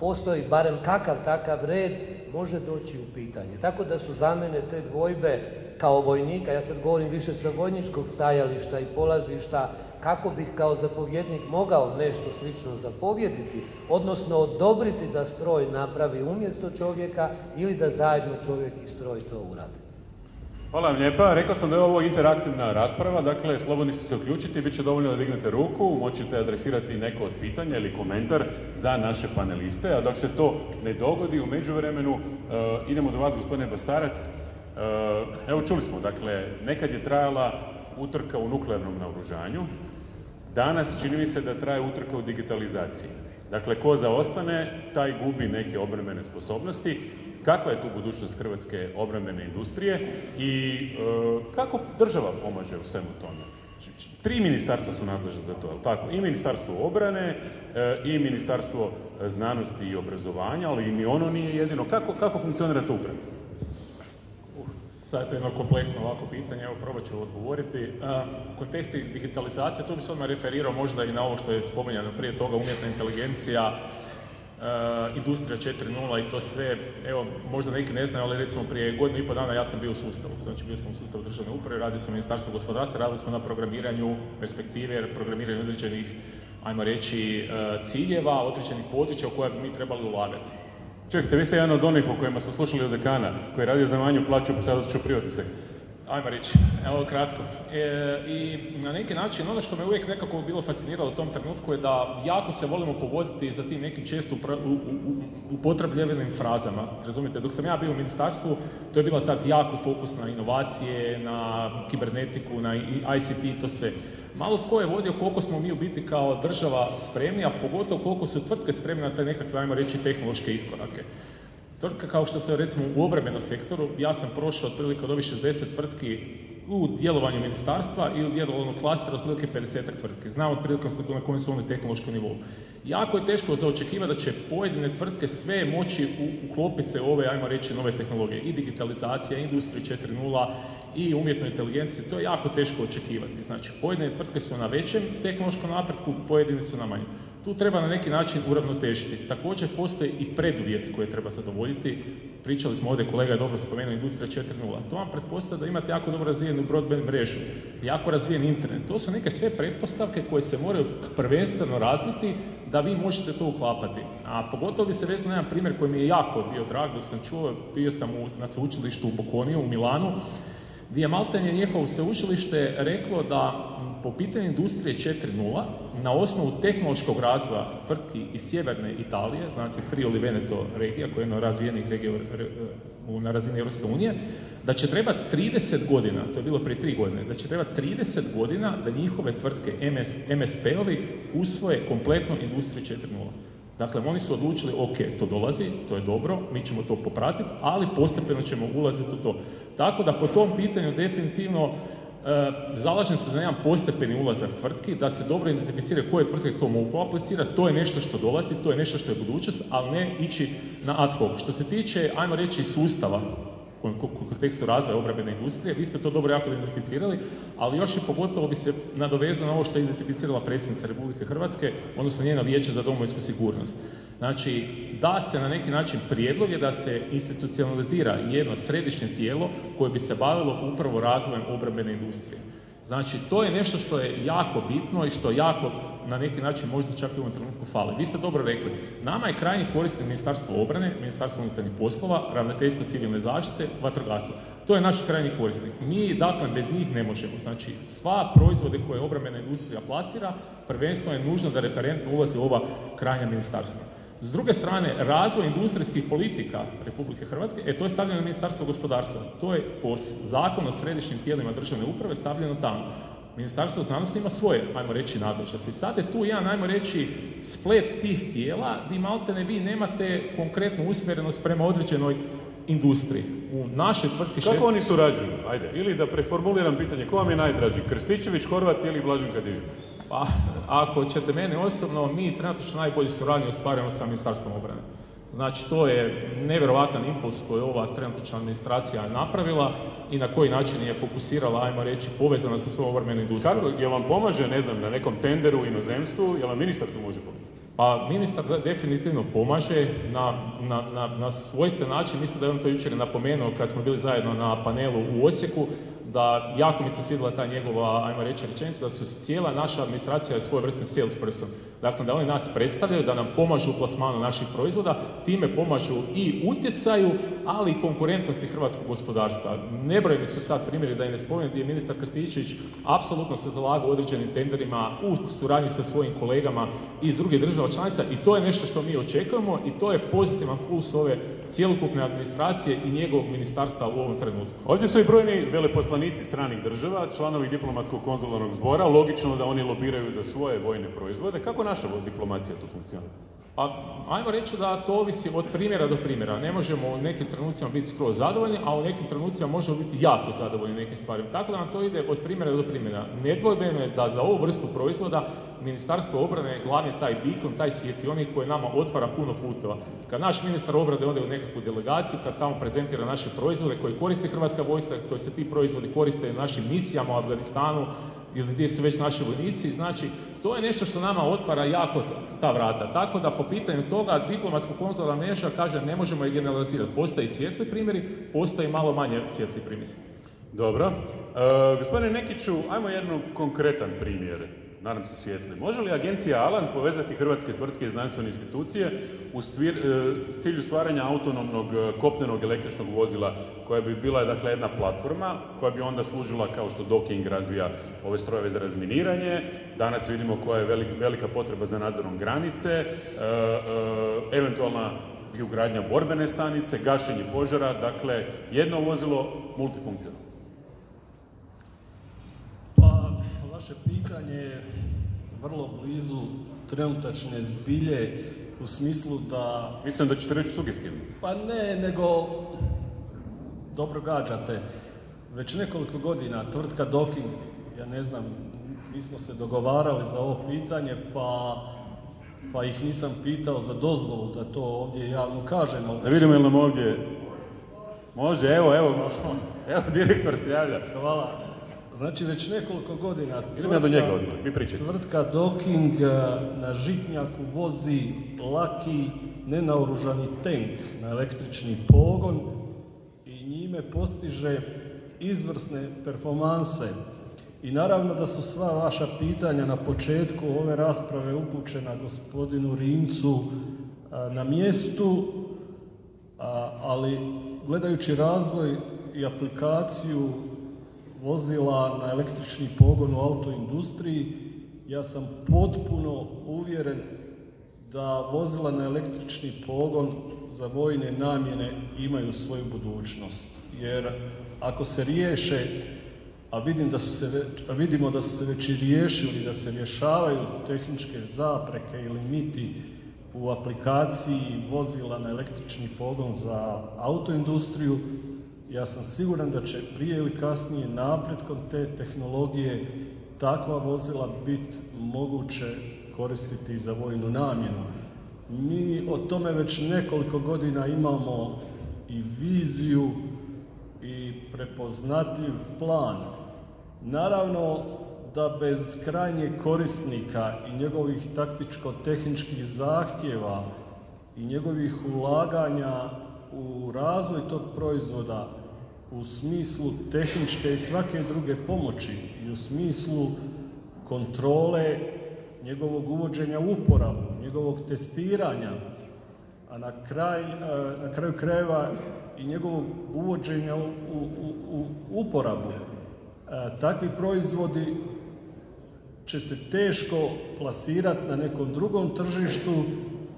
postoji barem kakav takav red može doći u pitanje. Tako da su za mene te dvojbe kao vojnika, ja sad govorim više sa vojničkog stajališta i polazišta, kako bih kao zapovjednik mogao nešto slično zapovjediti, odnosno odobriti da stroj napravi umjesto čovjeka ili da zajedno čovjek i stroj to uradi. Hvala vam lijepa. Rekao sam da je ovo interaktivna rasprava, dakle slobodni ste se uključiti, bit će dovoljno da dignete ruku, moćete adresirati neko od pitanja ili komentar za naše paneliste, a dok se to ne dogodi u međuvremenu, uh, idemo do vas gospodine Basarac. Uh, evo čuli smo, dakle, nekad je trajala utrka u nuklearnom naoružanju, danas čini mi se da traje utrka u digitalizaciji. Dakle, ko zaostane, taj gubi neke obrambene sposobnosti kakva je tu budućnost hrvatske obrambene industrije i e, kako država pomaže u svemu tome. Tri ministarstva su nadležna za to, tako? I ministarstvo obrane, e, i ministarstvo znanosti i obrazovanja, ali ni ono nije jedino. Kako, kako funkcionira to upravo? Uh, sad je jedno kompleksno ovako pitanje, evo probat ću odgovoriti. u kontekstu digitalizacije, tu bi se odmah referirao možda i na ovo što je spominjano prije toga, umjetna inteligencija, industrija 4.0 i to sve, evo, možda neki ne znaju, ali recimo prije godinu i pol dana ja sam bio u sustavu, znači bio sam u sustavu državne uprave, radio sam u Ministarstvu gospodarstva, radili smo na programiranju perspektive, programiranju određenih, ajmo reći, uh, ciljeva, određenih područja u koja bi mi trebali ulagati. Čekajte, vi ste jedan od onih o kojima smo slušali od dekana, koji je radio za manju plaću pa sad otišao privatni sektor. Ajmo reći, evo kratko. E, I na neki način ono što me uvijek nekako bilo fasciniralo u tom trenutku je da jako se volimo povoditi za tim nekim često upotrebljevenim frazama. Razumijete, dok sam ja bio u ministarstvu, to je bila tad jako fokus na inovacije, na kibernetiku, na ICT i to sve. Malo tko je vodio koliko smo mi u biti kao država spremni, a pogotovo koliko su tvrtke spremne na te nekakve, ajmo reći, tehnološke iskorake. Tvrtka kao što se recimo u obrambenom sektoru, ja sam prošao otprilike od ovih 60 tvrtki u djelovanju ministarstva i u djelovanju klastera otprilike 50 tvrtki. Znam otprilike na kojem su oni tehnološkom nivou. Jako je teško za očekivati da će pojedine tvrtke sve moći uklopiti se u ove, ajmo reći, nove tehnologije. I digitalizacija, i industrija 4.0, i umjetnoj inteligenciji. To je jako teško očekivati. Znači, pojedine tvrtke su na većem tehnološkom napretku, pojedine su na manjem. Tu treba na neki način uravnotežiti. Također postoje i preduvjeti koje treba zadovoljiti. Pričali smo ovdje, kolega je dobro spomenuo, industrija 4.0. To vam pretpostavlja da imate jako dobro razvijenu broadband mrežu, jako razvijen internet. To su neke sve pretpostavke koje se moraju prvenstveno razviti da vi možete to uklapati. A pogotovo bi se vezano na jedan primjer koji mi je jako bio drag dok sam čuo, bio sam na sveučilištu u Bokoniju, u Milanu, gdje je Malten je njihovo sveučilište reklo da po pitanju industrije 4.0 na osnovu tehnološkog razvoja tvrtki iz sjeverne Italije, znači Friuli Veneto regija, koja je jedna od razvijenih regija na razini Europske unije, da će trebati 30 godina, to je bilo prije 3 godine, da će trebati 30 godina da njihove tvrtke MS, MSP-ovi usvoje kompletnu industriju 4.0. Dakle, oni su odlučili, ok, to dolazi, to je dobro, mi ćemo to popratiti, ali postepeno ćemo ulaziti u to. Tako da po tom pitanju definitivno zalažem se za jedan postepeni ulazak tvrtki, da se dobro identificira koje tvrtke to mogu aplicirati, to je nešto što dolazi, to je nešto što je budućnost, ali ne ići na ad hoc. Što se tiče, ajmo reći, sustava u kontekstu razvoja obrambene industrije, vi ste to dobro jako identificirali, ali još i pogotovo bi se nadovezao na ovo što je identificirala predsjednica Republike Hrvatske, odnosno njena vijeće za domovinsku sigurnost. Znači, da se na neki način prijedlog je da se institucionalizira jedno središnje tijelo koje bi se bavilo upravo razvojem obrambene industrije. Znači, to je nešto što je jako bitno i što jako na neki način možda čak i u ovom trenutku fali. Vi ste dobro rekli, nama je krajnji korisnik Ministarstvo obrane, Ministarstvo unutarnjih poslova, Ravnateljstvo civilne zaštite, vatrogastvo. To je naš krajnji korisnik. Mi, dakle, bez njih ne možemo. Znači, sva proizvode koje obrambena industrija plasira, prvenstveno je nužno da referentno ulazi u ova krajnja ministarstva. S druge strane, razvoj industrijskih politika Republike Hrvatske, e to je stavljeno na Ministarstvo gospodarstva. To je po zakonu o središnjim tijelima državne uprave stavljeno tamo. Ministarstvo znanosti ima svoje, ajmo reći, nadležnosti. Sad je tu jedan, ajmo reći, splet tih tijela gdje malte ne vi nemate konkretnu usmjerenost prema određenoj industriji. U našoj tvrtki Kako oni surađuju? Ajde, ili da preformuliram pitanje, ko vam je najdraži? Krstičević, Horvat ili Blaženka Divina? Pa, ako ćete mene osobno, mi trenutno najbolju suradnju ostvarujemo sa Ministarstvom obrane. Znači, to je nevjerojatan impuls koji je ova trenutna administracija napravila i na koji način je fokusirala, ajmo reći, povezana sa svojom obrambenom industrijom. Kako, jel vam pomaže, ne znam, na nekom tenderu u inozemstvu, jel vam ministar tu može pomoći? Pa ministar definitivno pomaže na, na, na, na svojstven način, mislim da je on to jučer napomenuo kad smo bili zajedno na panelu u Osijeku, da jako mi se svidjela ta njegova, ajmo reći, rečenica, da su cijela naša administracija svojevrsni salesperson. Dakle, da oni nas predstavljaju, da nam pomažu u plasmanu naših proizvoda, time pomažu i utjecaju, ali i konkurentnosti hrvatskog gospodarstva. Nebrojeni su sad primjeri, da i ne spomenem, gdje je ministar Krstičević apsolutno se zalagao određenim tenderima u suradnji sa svojim kolegama iz drugih država članica i to je nešto što mi očekujemo i to je pozitivan puls ove cjelokupne administracije i njegovog ministarstva u ovom trenutku. Ovdje su i brojni veleposlanici stranih država, članovi diplomatskog konzularnog zbora, logično da oni lobiraju za svoje vojne proizvode. Kako naša diplomacija tu funkcionira? Pa, ajmo reći da to ovisi od primjera do primjera. Ne možemo u nekim trenucima biti skroz zadovoljni, a u nekim trenucima možemo biti jako zadovoljni nekim stvarima. Tako da nam to ide od primjera do primjera. Nedvojbeno je da za ovu vrstu proizvoda Ministarstvo obrane je glavni taj bikon, taj svjetionik koji nama otvara puno puteva. Kad naš ministar obrane ode u nekakvu delegaciju, kad tamo prezentira naše proizvode koje koristi Hrvatska vojska, koji se ti proizvodi koriste u našim misijama u Afganistanu ili gdje su već naši vojnici, znači to je nešto što nama otvara jako ta vrata. Tako da po pitanju toga diplomatsko konzularna mreža kaže ne možemo je generalizirati. Postoji svijetli primjeri, postoji malo manje svijetli primjeri. Dobro. E, gospodine Nekiću, ajmo jedan konkretan primjer nadam se svijetli. Može li agencija Alan povezati hrvatske tvrtke i znanstvene institucije u e, cilju stvaranja autonomnog e, kopnenog električnog vozila koja bi bila dakle, jedna platforma koja bi onda služila kao što Docking razvija ove strojeve za razminiranje. Danas vidimo koja je velika potreba za nadzorom granice, e, eventualna i ugradnja borbene stanice, gašenje požara, dakle jedno vozilo multifunkcionalno. vaše pitanje je vrlo blizu trenutačne zbilje u smislu da... Mislim da ćete reći sugestivno. Pa ne, nego dobro gađate. Već nekoliko godina tvrtka Docking, ja ne znam, mi smo se dogovarali za ovo pitanje, pa, pa ih nisam pitao za dozvolu da to ovdje javno kažem. Da vidimo li nam ovdje... Može, evo, evo, evo direktor se javlja. Hvala. Znači već nekoliko godina tvrtka, do njega tvrtka Docking eh, na Žitnjaku vozi laki nenaoružani tank na električni pogon i njime postiže izvrsne performanse. I naravno da su sva vaša pitanja na početku ove rasprave upućena gospodinu Rimcu na mjestu, ali gledajući razvoj i aplikaciju vozila na električni pogon u autoindustriji, ja sam potpuno uvjeren da vozila na električni pogon za vojne namjene imaju svoju budućnost. Jer ako se riješe, a, vidim da su se, a vidimo da su se već i riješili, da se rješavaju tehničke zapreke ili miti u aplikaciji vozila na električni pogon za autoindustriju, ja sam siguran da će prije ili kasnije napretkom te tehnologije takva vozila biti moguće koristiti za vojnu namjenu. Mi o tome već nekoliko godina imamo i viziju i prepoznatljiv plan. Naravno da bez krajnjeg korisnika i njegovih taktičko-tehničkih zahtjeva i njegovih ulaganja u razvoj tog proizvoda u smislu tehničke i svake druge pomoći i u smislu kontrole njegovog uvođenja u uporabu, njegovog testiranja, a na, kraj, na kraju krajeva i njegovog uvođenja u, u, u uporabu. Takvi proizvodi će se teško plasirati na nekom drugom tržištu,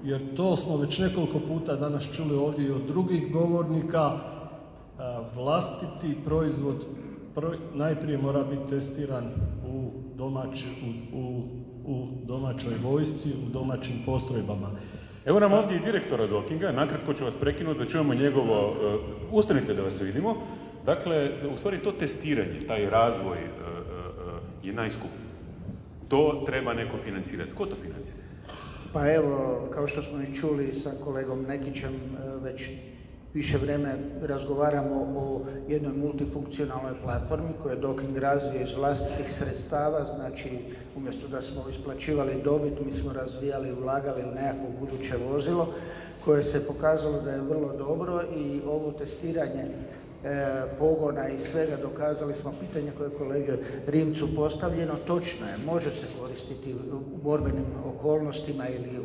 jer to smo već nekoliko puta danas čuli ovdje i od drugih govornika, vlastiti proizvod najprije mora biti testiran u, u, u, domaćoj vojsci, u domaćim postrojbama. Evo nam ovdje i direktora Dokinga, nakratko ću vas prekinuti da čujemo njegovo, uh, ustanite da vas vidimo. Dakle, u stvari to testiranje, taj razvoj uh, uh, je najskuplji. To treba neko financirati. Ko to financira? Pa evo, kao što smo i čuli sa kolegom Nekićem, već više vreme razgovaramo o jednoj multifunkcionalnoj platformi koju Docking razvije iz vlastitih sredstava, znači umjesto da smo isplaćivali dobit, mi smo razvijali i ulagali u nekakvo buduće vozilo koje se pokazalo da je vrlo dobro i ovo testiranje E, pogona i svega dokazali smo pitanje koje je kolege Rimcu postavljeno. Točno je, može se koristiti u borbenim okolnostima ili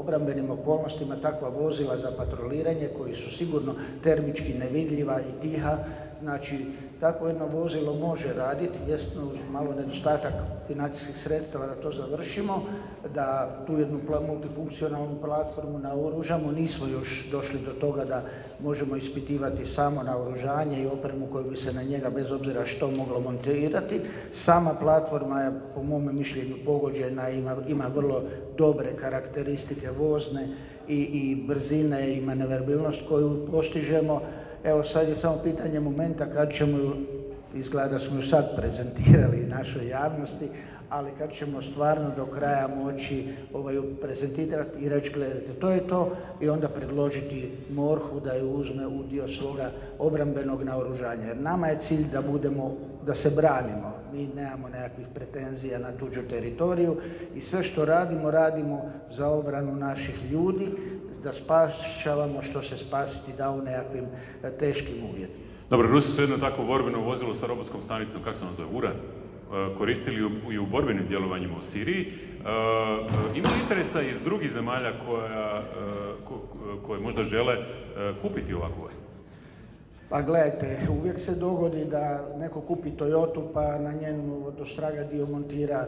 obrambenim okolnostima takva vozila za patroliranje koji su sigurno termički nevidljiva i tiha. Znači, tako jedno vozilo može raditi, jesno uz malo nedostatak financijskih sredstava da to završimo, da tu jednu multifunkcionalnu platformu naoružamo. Nismo još došli do toga da možemo ispitivati samo naoružanje i opremu koju bi se na njega bez obzira što moglo montirati. Sama platforma je po mome mišljenju pogođena, ima, ima vrlo dobre karakteristike vozne i, i brzine i maneverbilnost koju postižemo Evo sad je samo pitanje momenta kad ćemo ju, izgleda smo ju sad prezentirali našoj javnosti, ali kad ćemo stvarno do kraja moći ovaj, prezentirati i reći gledajte, to je to i onda predložiti Morhu da ju uzme u dio svoga obrambenog naoružanja. Jer nama je cilj da budemo, da se branimo. Mi nemamo nekakvih pretenzija na tuđu teritoriju i sve što radimo, radimo za obranu naših ljudi, da spašavamo što se spasiti da u nekakvim e, teškim uvjetima. Dobro, Rusi su jedno takvo borbeno vozilo sa robotskom stanicom, kako se on zove, Uran, e, koristili i u borbenim djelovanjima u Siriji. E, ima interesa iz drugih zemalja koja, koje možda žele kupiti ovakvu pa gledajte, uvijek se dogodi da neko kupi Toyotu pa na njenu ostraga dio montira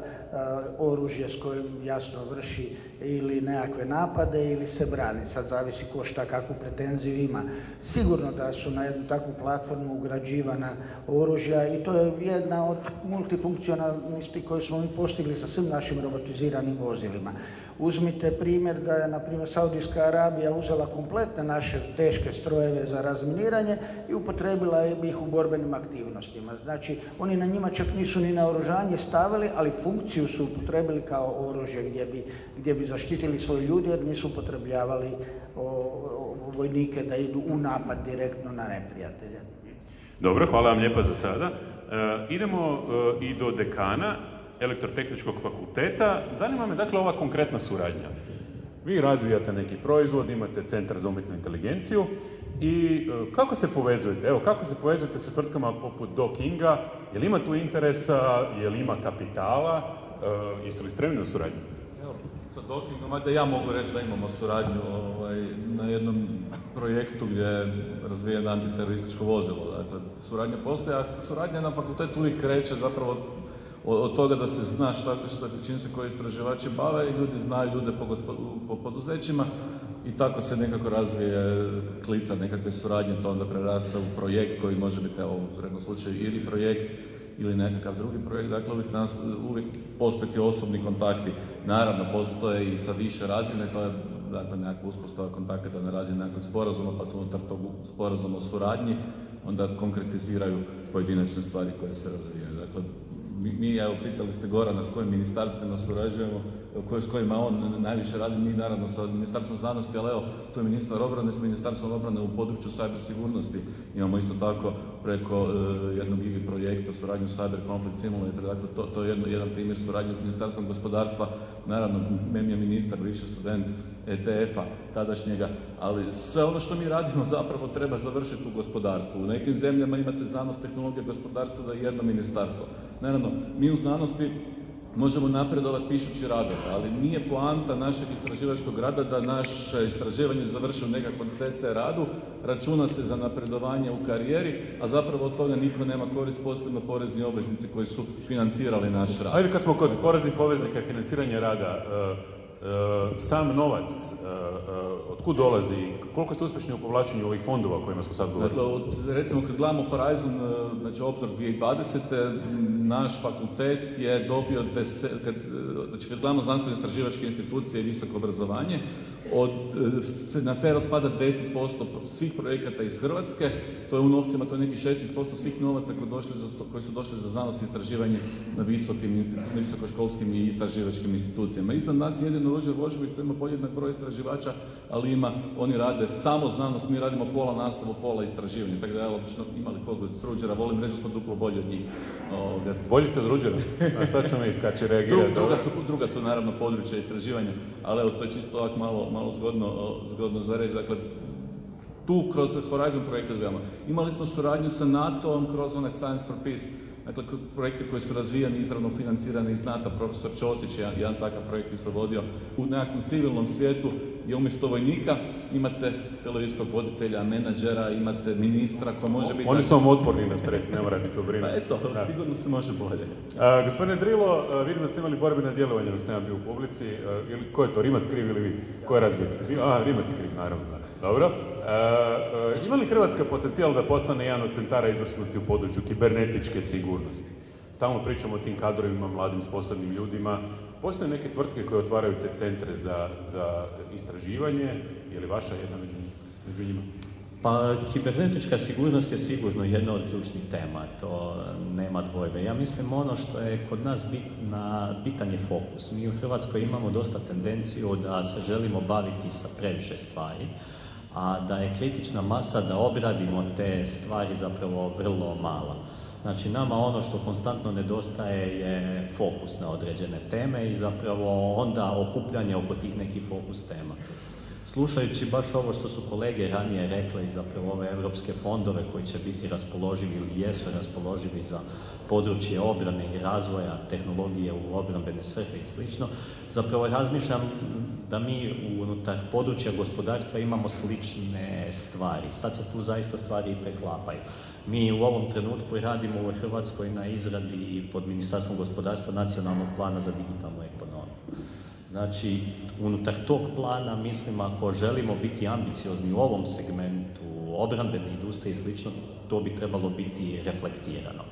oružje s kojim jasno vrši ili nekakve napade ili se brani. Sad zavisi ko šta kakvu pretenziju ima. Sigurno da su na jednu takvu platformu ugrađivana oružja i to je jedna od multifunkcionalnosti koje smo mi postigli sa svim našim robotiziranim vozilima. Uzmite primjer da je, na primjer, Saudijska Arabija uzela kompletne naše teške strojeve za razminiranje i upotrebila ih u borbenim aktivnostima. Znači, oni na njima čak nisu ni na oružanje stavili, ali funkciju su upotrebili kao oružje gdje bi, gdje bi zaštitili svoje ljudi jer nisu upotrebljavali vojnike da idu u napad direktno na neprijatelje. Dobro, hvala vam lijepa za sada. E, idemo e, i do dekana elektrotehničkog fakulteta. Zanima me dakle ova konkretna suradnja. Vi razvijate neki proizvod, imate centar za umjetnu inteligenciju i e, kako se povezujete? Evo, kako se povezujete sa tvrtkama poput Do Kinga? Je li ima tu interesa? Je li ima kapitala? E, jesu li spremni na suradnju? Evo, sa Dokingom, da ja mogu reći da imamo suradnju ovaj, na jednom projektu gdje je razvijeno antiterorističko vozilo. Dakle, suradnja postoji, a suradnja na fakultetu uvijek kreće zapravo od, toga da se zna šta, šta, čim se koji istraživači bave i ljudi znaju ljude po, po poduzećima i tako se nekako razvije klica nekakve suradnje, to onda prerasta u projekt koji može biti, evo, u slučaju ili projekt ili nekakav drugi projekt, dakle uvijek, nas, uvijek postoje osobni kontakti. Naravno, postoje i sa više razine, to je dakle, nekakva uspostava kontakata na razini nekakvog sporazuma, pa se unutar tog sporazuma o suradnji onda konkretiziraju pojedinačne stvari koje se razvijaju. Dakle, mi, evo, pitali ste Gorana s kojim ministarstvima surađujemo, s kojima on najviše radi, mi naravno sa Ministarstvom znanosti, ali evo, tu je ministar obrane, s Ministarstvom obrane u području cyber sigurnosti. Imamo isto tako preko uh, jednog ili projekta suradnju Cyber Conflict Simulator, dakle to, to je jedno, jedan primjer suradnje s Ministarstvom gospodarstva, naravno meni je ministar, više student ETF-a tadašnjega, ali sve ono što mi radimo zapravo treba završiti u gospodarstvu. U nekim zemljama imate znanost, tehnologije, gospodarstvo da je jedno ministarstvo. Naravno, mi u znanosti možemo napredovati pišući radove, ali nije poanta našeg istraživačkog rada da naše istraživanje završi u nekakvom CC radu, računa se za napredovanje u karijeri, a zapravo od toga niko nema korist, posebno porezni obveznici koji su financirali naš rad. Ajde kad smo kod poreznih obveznika i financiranja rada, sam novac, od kud dolazi, koliko ste uspješni u povlačenju ovih fondova o kojima smo sad govorili? Dakle, recimo kad gledamo Horizon, znači obzor 2020. naš fakultet je dobio deset, kad, znači kad gledamo znanstvene istraživačke institucije i visoko obrazovanje, od, na FER otpada 10% svih projekata iz Hrvatske, to je u novcima, to je nekih 16% svih novaca koji, došli za, koji su došli za znanost i istraživanje na visokim, visokoškolskim i istraživačkim institucijama. Iznad nas je jedino Ruđer Vožović koji ima podjednak broj istraživača, ali ima, oni rade samo znanost, mi radimo pola nastavu, pola istraživanja, tako da ja obično imali koliko od Ruđera, volim reći da smo duplo bolji od njih. Bolji ste od Ruđera? A sad ćemo vidjeti kad će reagirati. Druga su, druga su naravno područja istraživanja, ali evo to je čisto ovak malo, malo zgodno, zgodno za reći. Dakle, tu kroz Horizon projekte dobijamo. Imali smo suradnju sa NATO-om kroz one Science for Peace, dakle projekte koji su razvijani, izravno financirani iz NATO, profesor Ćosić je jedan takav projekt isto vodio u nekakvom civilnom svijetu gdje umjesto vojnika imate televizijskog voditelja, menadžera, imate ministra koji može biti... Oni su vam otporni na stres, ne morate to brinuti. Pa eto, sigurno se može bolje. gospodine Drilo, vidim da ste imali borbene djelovanje dok sam ja bio u publici. ili, ko je to, Rimac kriv ili vi? Ko je razbio? A, Rimac je kriv, naravno. Dobro. ima li Hrvatska potencijal da postane jedan od centara izvrsnosti u području kibernetičke sigurnosti? Stalno pričamo o tim kadrovima, mladim, sposobnim ljudima. Postoje neke tvrtke koje otvaraju te centre za, za istraživanje. Je li vaša jedna među, među njima? Pa, kibernetička sigurnost je sigurno jedna od ključnih tema, to nema dvojbe. Ja mislim ono što je kod nas bitna, bitan je fokus. Mi u Hrvatskoj imamo dosta tendenciju da se želimo baviti sa previše stvari, a da je kritična masa da obradimo te stvari zapravo vrlo mala. Znači nama ono što konstantno nedostaje je fokus na određene teme i zapravo onda okupljanje oko tih nekih fokus tema. Slušajući baš ovo što su kolege ranije rekli, zapravo ove europske fondove koji će biti raspoloživi ili jesu raspoloživi za područje obrane i razvoja tehnologije u obrambene svrhe i slično, zapravo razmišljam da mi unutar područja gospodarstva imamo slične stvari. Sad se tu zaista stvari i preklapaju. Mi u ovom trenutku radimo u Hrvatskoj na izradi pod Ministarstvom gospodarstva nacionalnog plana za digitalnu ekonomiju. Znači, unutar tog plana mislim ako želimo biti ambiciozni u ovom segmentu obrambene industrije i slično, to bi trebalo biti reflektirano.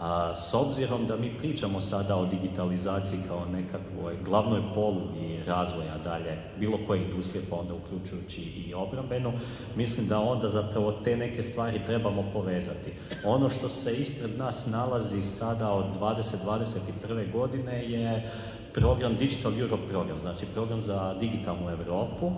A s obzirom da mi pričamo sada o digitalizaciji kao nekakvoj glavnoj polugi razvoja dalje bilo koje industrije, pa onda uključujući i obrambenu, mislim da onda zapravo te neke stvari trebamo povezati. Ono što se ispred nas nalazi sada od 2021. godine je program Digital Europe program, znači program za digitalnu Europu,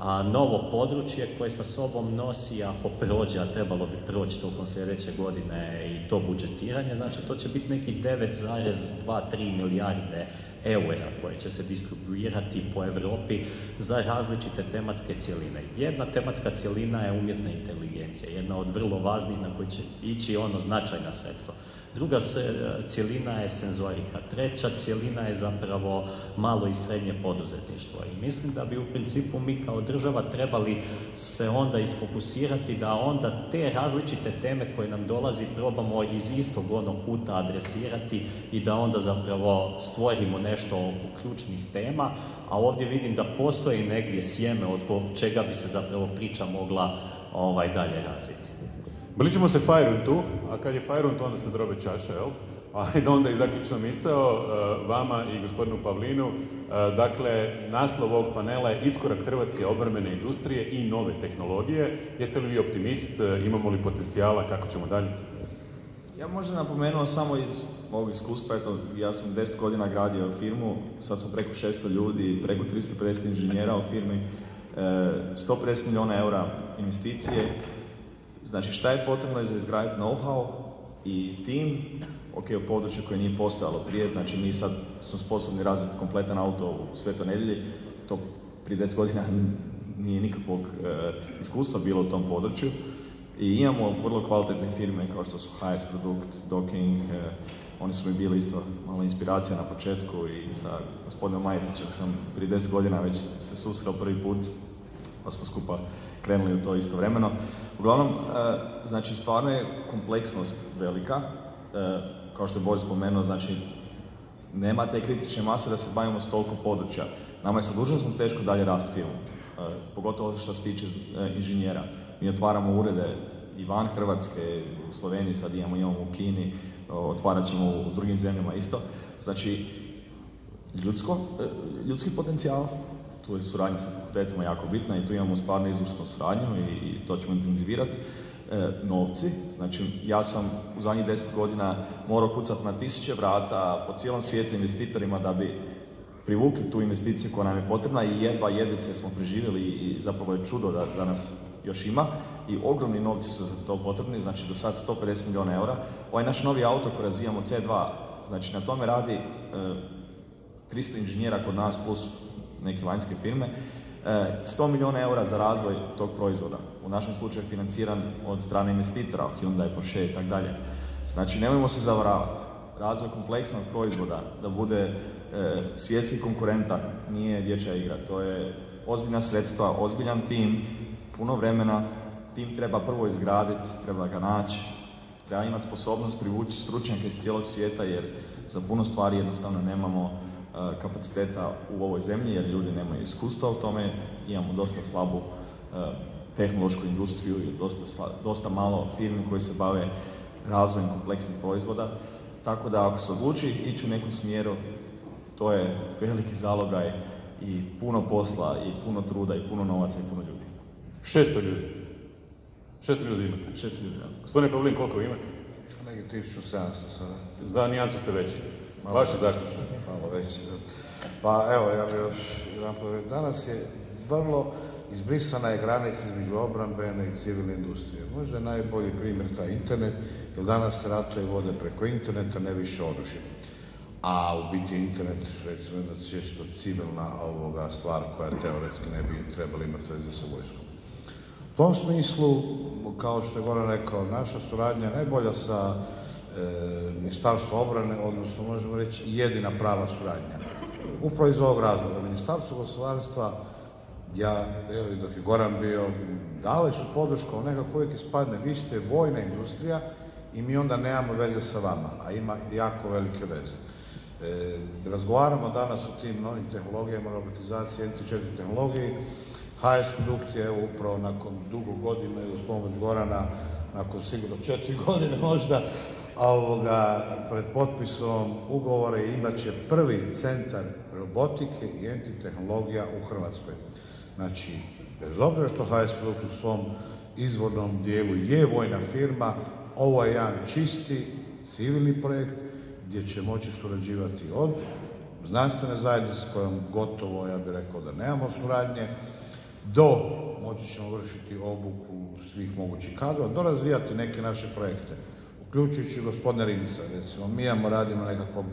a novo područje koje sa sobom nosi, ako prođe, a trebalo bi proći tokom sljedeće godine i to budžetiranje, znači to će biti neki 9,2-3 milijarde eura koje će se distribuirati po Europi za različite tematske cjeline. Jedna tematska cjelina je umjetna inteligencija, jedna od vrlo važnih na koji će ići ono značajna sredstva. Druga e, cijelina je senzorika. Treća cijelina je zapravo malo i srednje poduzetništvo. I mislim da bi u principu mi kao država trebali se onda isfokusirati da onda te različite teme koje nam dolazi probamo iz istog onog kuta adresirati i da onda zapravo stvorimo nešto oko ključnih tema, a ovdje vidim da postoji negdje sjeme od čega bi se zapravo priča mogla ovaj, dalje razviti. Bližimo se tu, a kad je Fajrunt onda se drobe čaše, jel? Ajde onda i zaključno misao e, vama i gospodinu Pavlinu. E, dakle, naslov ovog panela je iskorak hrvatske obrambene industrije i nove tehnologije. Jeste li vi optimist? E, imamo li potencijala? Kako ćemo dalje? Ja možda napomenuo samo iz ovog iskustva, eto, ja sam 10 godina gradio firmu, sad smo preko 600 ljudi, preko 350 inženjera u firmi, 150 milijuna eura investicije, Znači šta je potrebno za izgraditi know-how i tim, ok, u području koje nije postojalo prije, znači mi sad smo sposobni razviti kompletan auto u Svetoj nedjelji, to prije 10 godina nije nikakvog e, iskustva bilo u tom području. I imamo vrlo kvalitetne firme kao što su HS Produkt, Docking, e, oni su mi bili isto malo inspiracija na početku i sa gospodinom Majetićem sam prije 10 godina već se susreo prvi put, pa smo skupa krenuli u to istovremeno. Uglavnom, e, znači stvarno je kompleksnost velika, e, kao što je Boris spomenuo, znači nema te kritične mase da se bavimo s toliko područja. Nama je sa dužnostom teško dalje rast firmu, e, pogotovo što se tiče inženjera. Mi otvaramo urede i van Hrvatske, u Sloveniji sad imamo, imamo u Kini, otvarat ćemo u drugim zemljama isto. Znači, ljudsko, ljudski potencijal, tu je suradnja sa fakultetima jako bitna i tu imamo stvarno izvrsnu suradnju i, to ćemo intenzivirati. E, novci. Znači, ja sam u zadnjih deset godina morao kucati na tisuće vrata po cijelom svijetu investitorima da bi privukli tu investiciju koja nam je potrebna i jedva jedvice smo preživjeli i zapravo je čudo da, da nas još ima i ogromni novci su za to potrebni, znači do sad 150 milijuna eura. Ovaj naš novi auto koji razvijamo C2, znači na tome radi e, 300 inženjera kod nas plus neke vanjske firme 100 milijuna eura za razvoj tog proizvoda. U našem slučaju financiran od strane investitora, Hyundai, Porsche i tako dalje. Znači, nemojmo se zavaravati. Razvoj kompleksnog proizvoda, da bude e, svjetski konkurentan, nije dječja igra. To je ozbiljna sredstva, ozbiljan tim, puno vremena. Tim treba prvo izgraditi, treba ga naći, treba imati sposobnost privući stručnjake iz cijelog svijeta jer za puno stvari jednostavno nemamo E, kapaciteta u ovoj zemlji jer ljudi nemaju iskustva u tome, imamo dosta slabu e, tehnološku industriju i dosta, dosta malo firmi koji se bave razvojem kompleksnih proizvoda. Tako da ako se odluči ići u nekom smjeru, to je veliki zalogaj i puno posla i puno truda i puno novaca i puno ljudi. Šesto ljudi. Šesto ljudi imate? Šesto ljudi, da. Gospodine Pavlin, koliko imate? Neki 1700 sada. Za nijansu ste veći. Vaši zaključak. Malo veći. Pa evo, ja bih još jedan povedao. Danas je vrlo izbrisana je granica između obrambene i civilne industrije. Možda je najbolji primjer taj internet, jer danas ratoje vode preko interneta, ne više oružje. A u biti internet, recimo, jedna često civilna ovoga stvar koja teoretski ne bi trebali imati veze sa vojskom. U tom smislu, kao što je Goran rekao, naša suradnja je najbolja sa Ministarstvo obrane, odnosno možemo reći jedina prava suradnja. Upravo iz ovog razloga. Ministarstvo gospodarstva, ja, evo i dok je Goran bio, dali su podršku, ali nekako uvijek ispadne, vi ste vojna industrija i mi onda nemamo veze sa vama, a ima jako velike veze. E, razgovaramo danas o tim novim tehnologijama, robotizacije, NT4 tehnologiji. HS produkt je upravo nakon dugo godina i uz pomoć Gorana, nakon sigurno četiri godine možda, ovoga, pred potpisom ugovora imat će prvi centar robotike i tehnologija u Hrvatskoj. Znači, bez obzira što HS u svom izvornom dijelu je vojna firma, ovo je jedan čisti civilni projekt gdje će moći surađivati od znanstvene zajednice s kojom gotovo, ja bih rekao da nemamo suradnje, do moći ćemo vršiti obuku svih mogućih kadrova, do razvijati neke naše projekte uključujući gospodine Rimca, recimo. Mi imamo, radimo nekakvom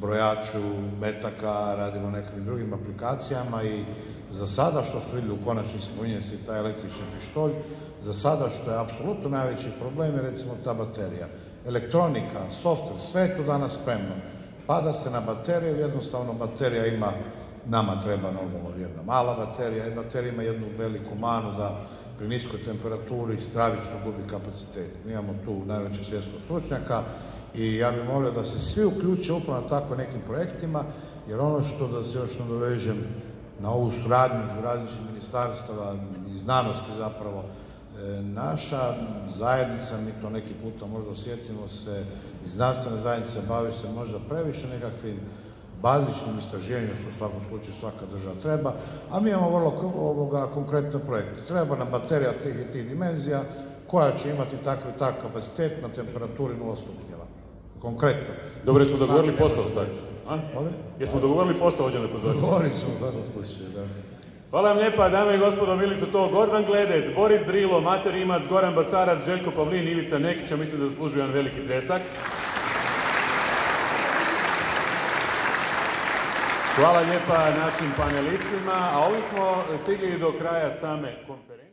brojaču metaka, radimo nekim drugim aplikacijama i za sada što su vidjeli u konačnici spominje taj električni pištolj, za sada što je apsolutno najveći problem je recimo ta baterija. Elektronika, software, sve je to danas spremno. Pada se na bateriju, jednostavno baterija ima, nama treba normalno jedna mala baterija, baterija ima jednu veliku manu da pri niskoj temperaturi stravično gubi kapacitet. Mi imamo tu najveće svjetskog stručnjaka i ja bih molio da se svi uključe upravo na tako nekim projektima, jer ono što da se još nadovežem na ovu suradnju različitih ministarstava i znanosti zapravo, e, naša zajednica, mi to neki puta možda osjetimo se, i znanstvena zajednica bavi se možda previše nekakvim bazičnim istraživanjem što u svakom slučaju svaka država treba, a mi imamo vrlo ovoga, konkretne projekte. Treba nam baterija tih i tih dimenzija koja će imati takav i takav kapacitet na temperaturi 0 stupnjeva. Konkretno. Dobro, jesmo dogovorili posao sad? A? Jesmo dogovorili posao ovdje na pozornici? Dogovorili smo u svakom slučaju, da. Hvala vam lijepa, dame i gospodo, bili su to Gordan Gledec, Boris Drilo, Mater Rimac, Goran Basarac, Željko Pavlin, Ivica Nekića, mislim da zaslužuju jedan veliki pljesak. Hvala lijepa našim panelistima, a ovim smo stigli do kraja same konferencije.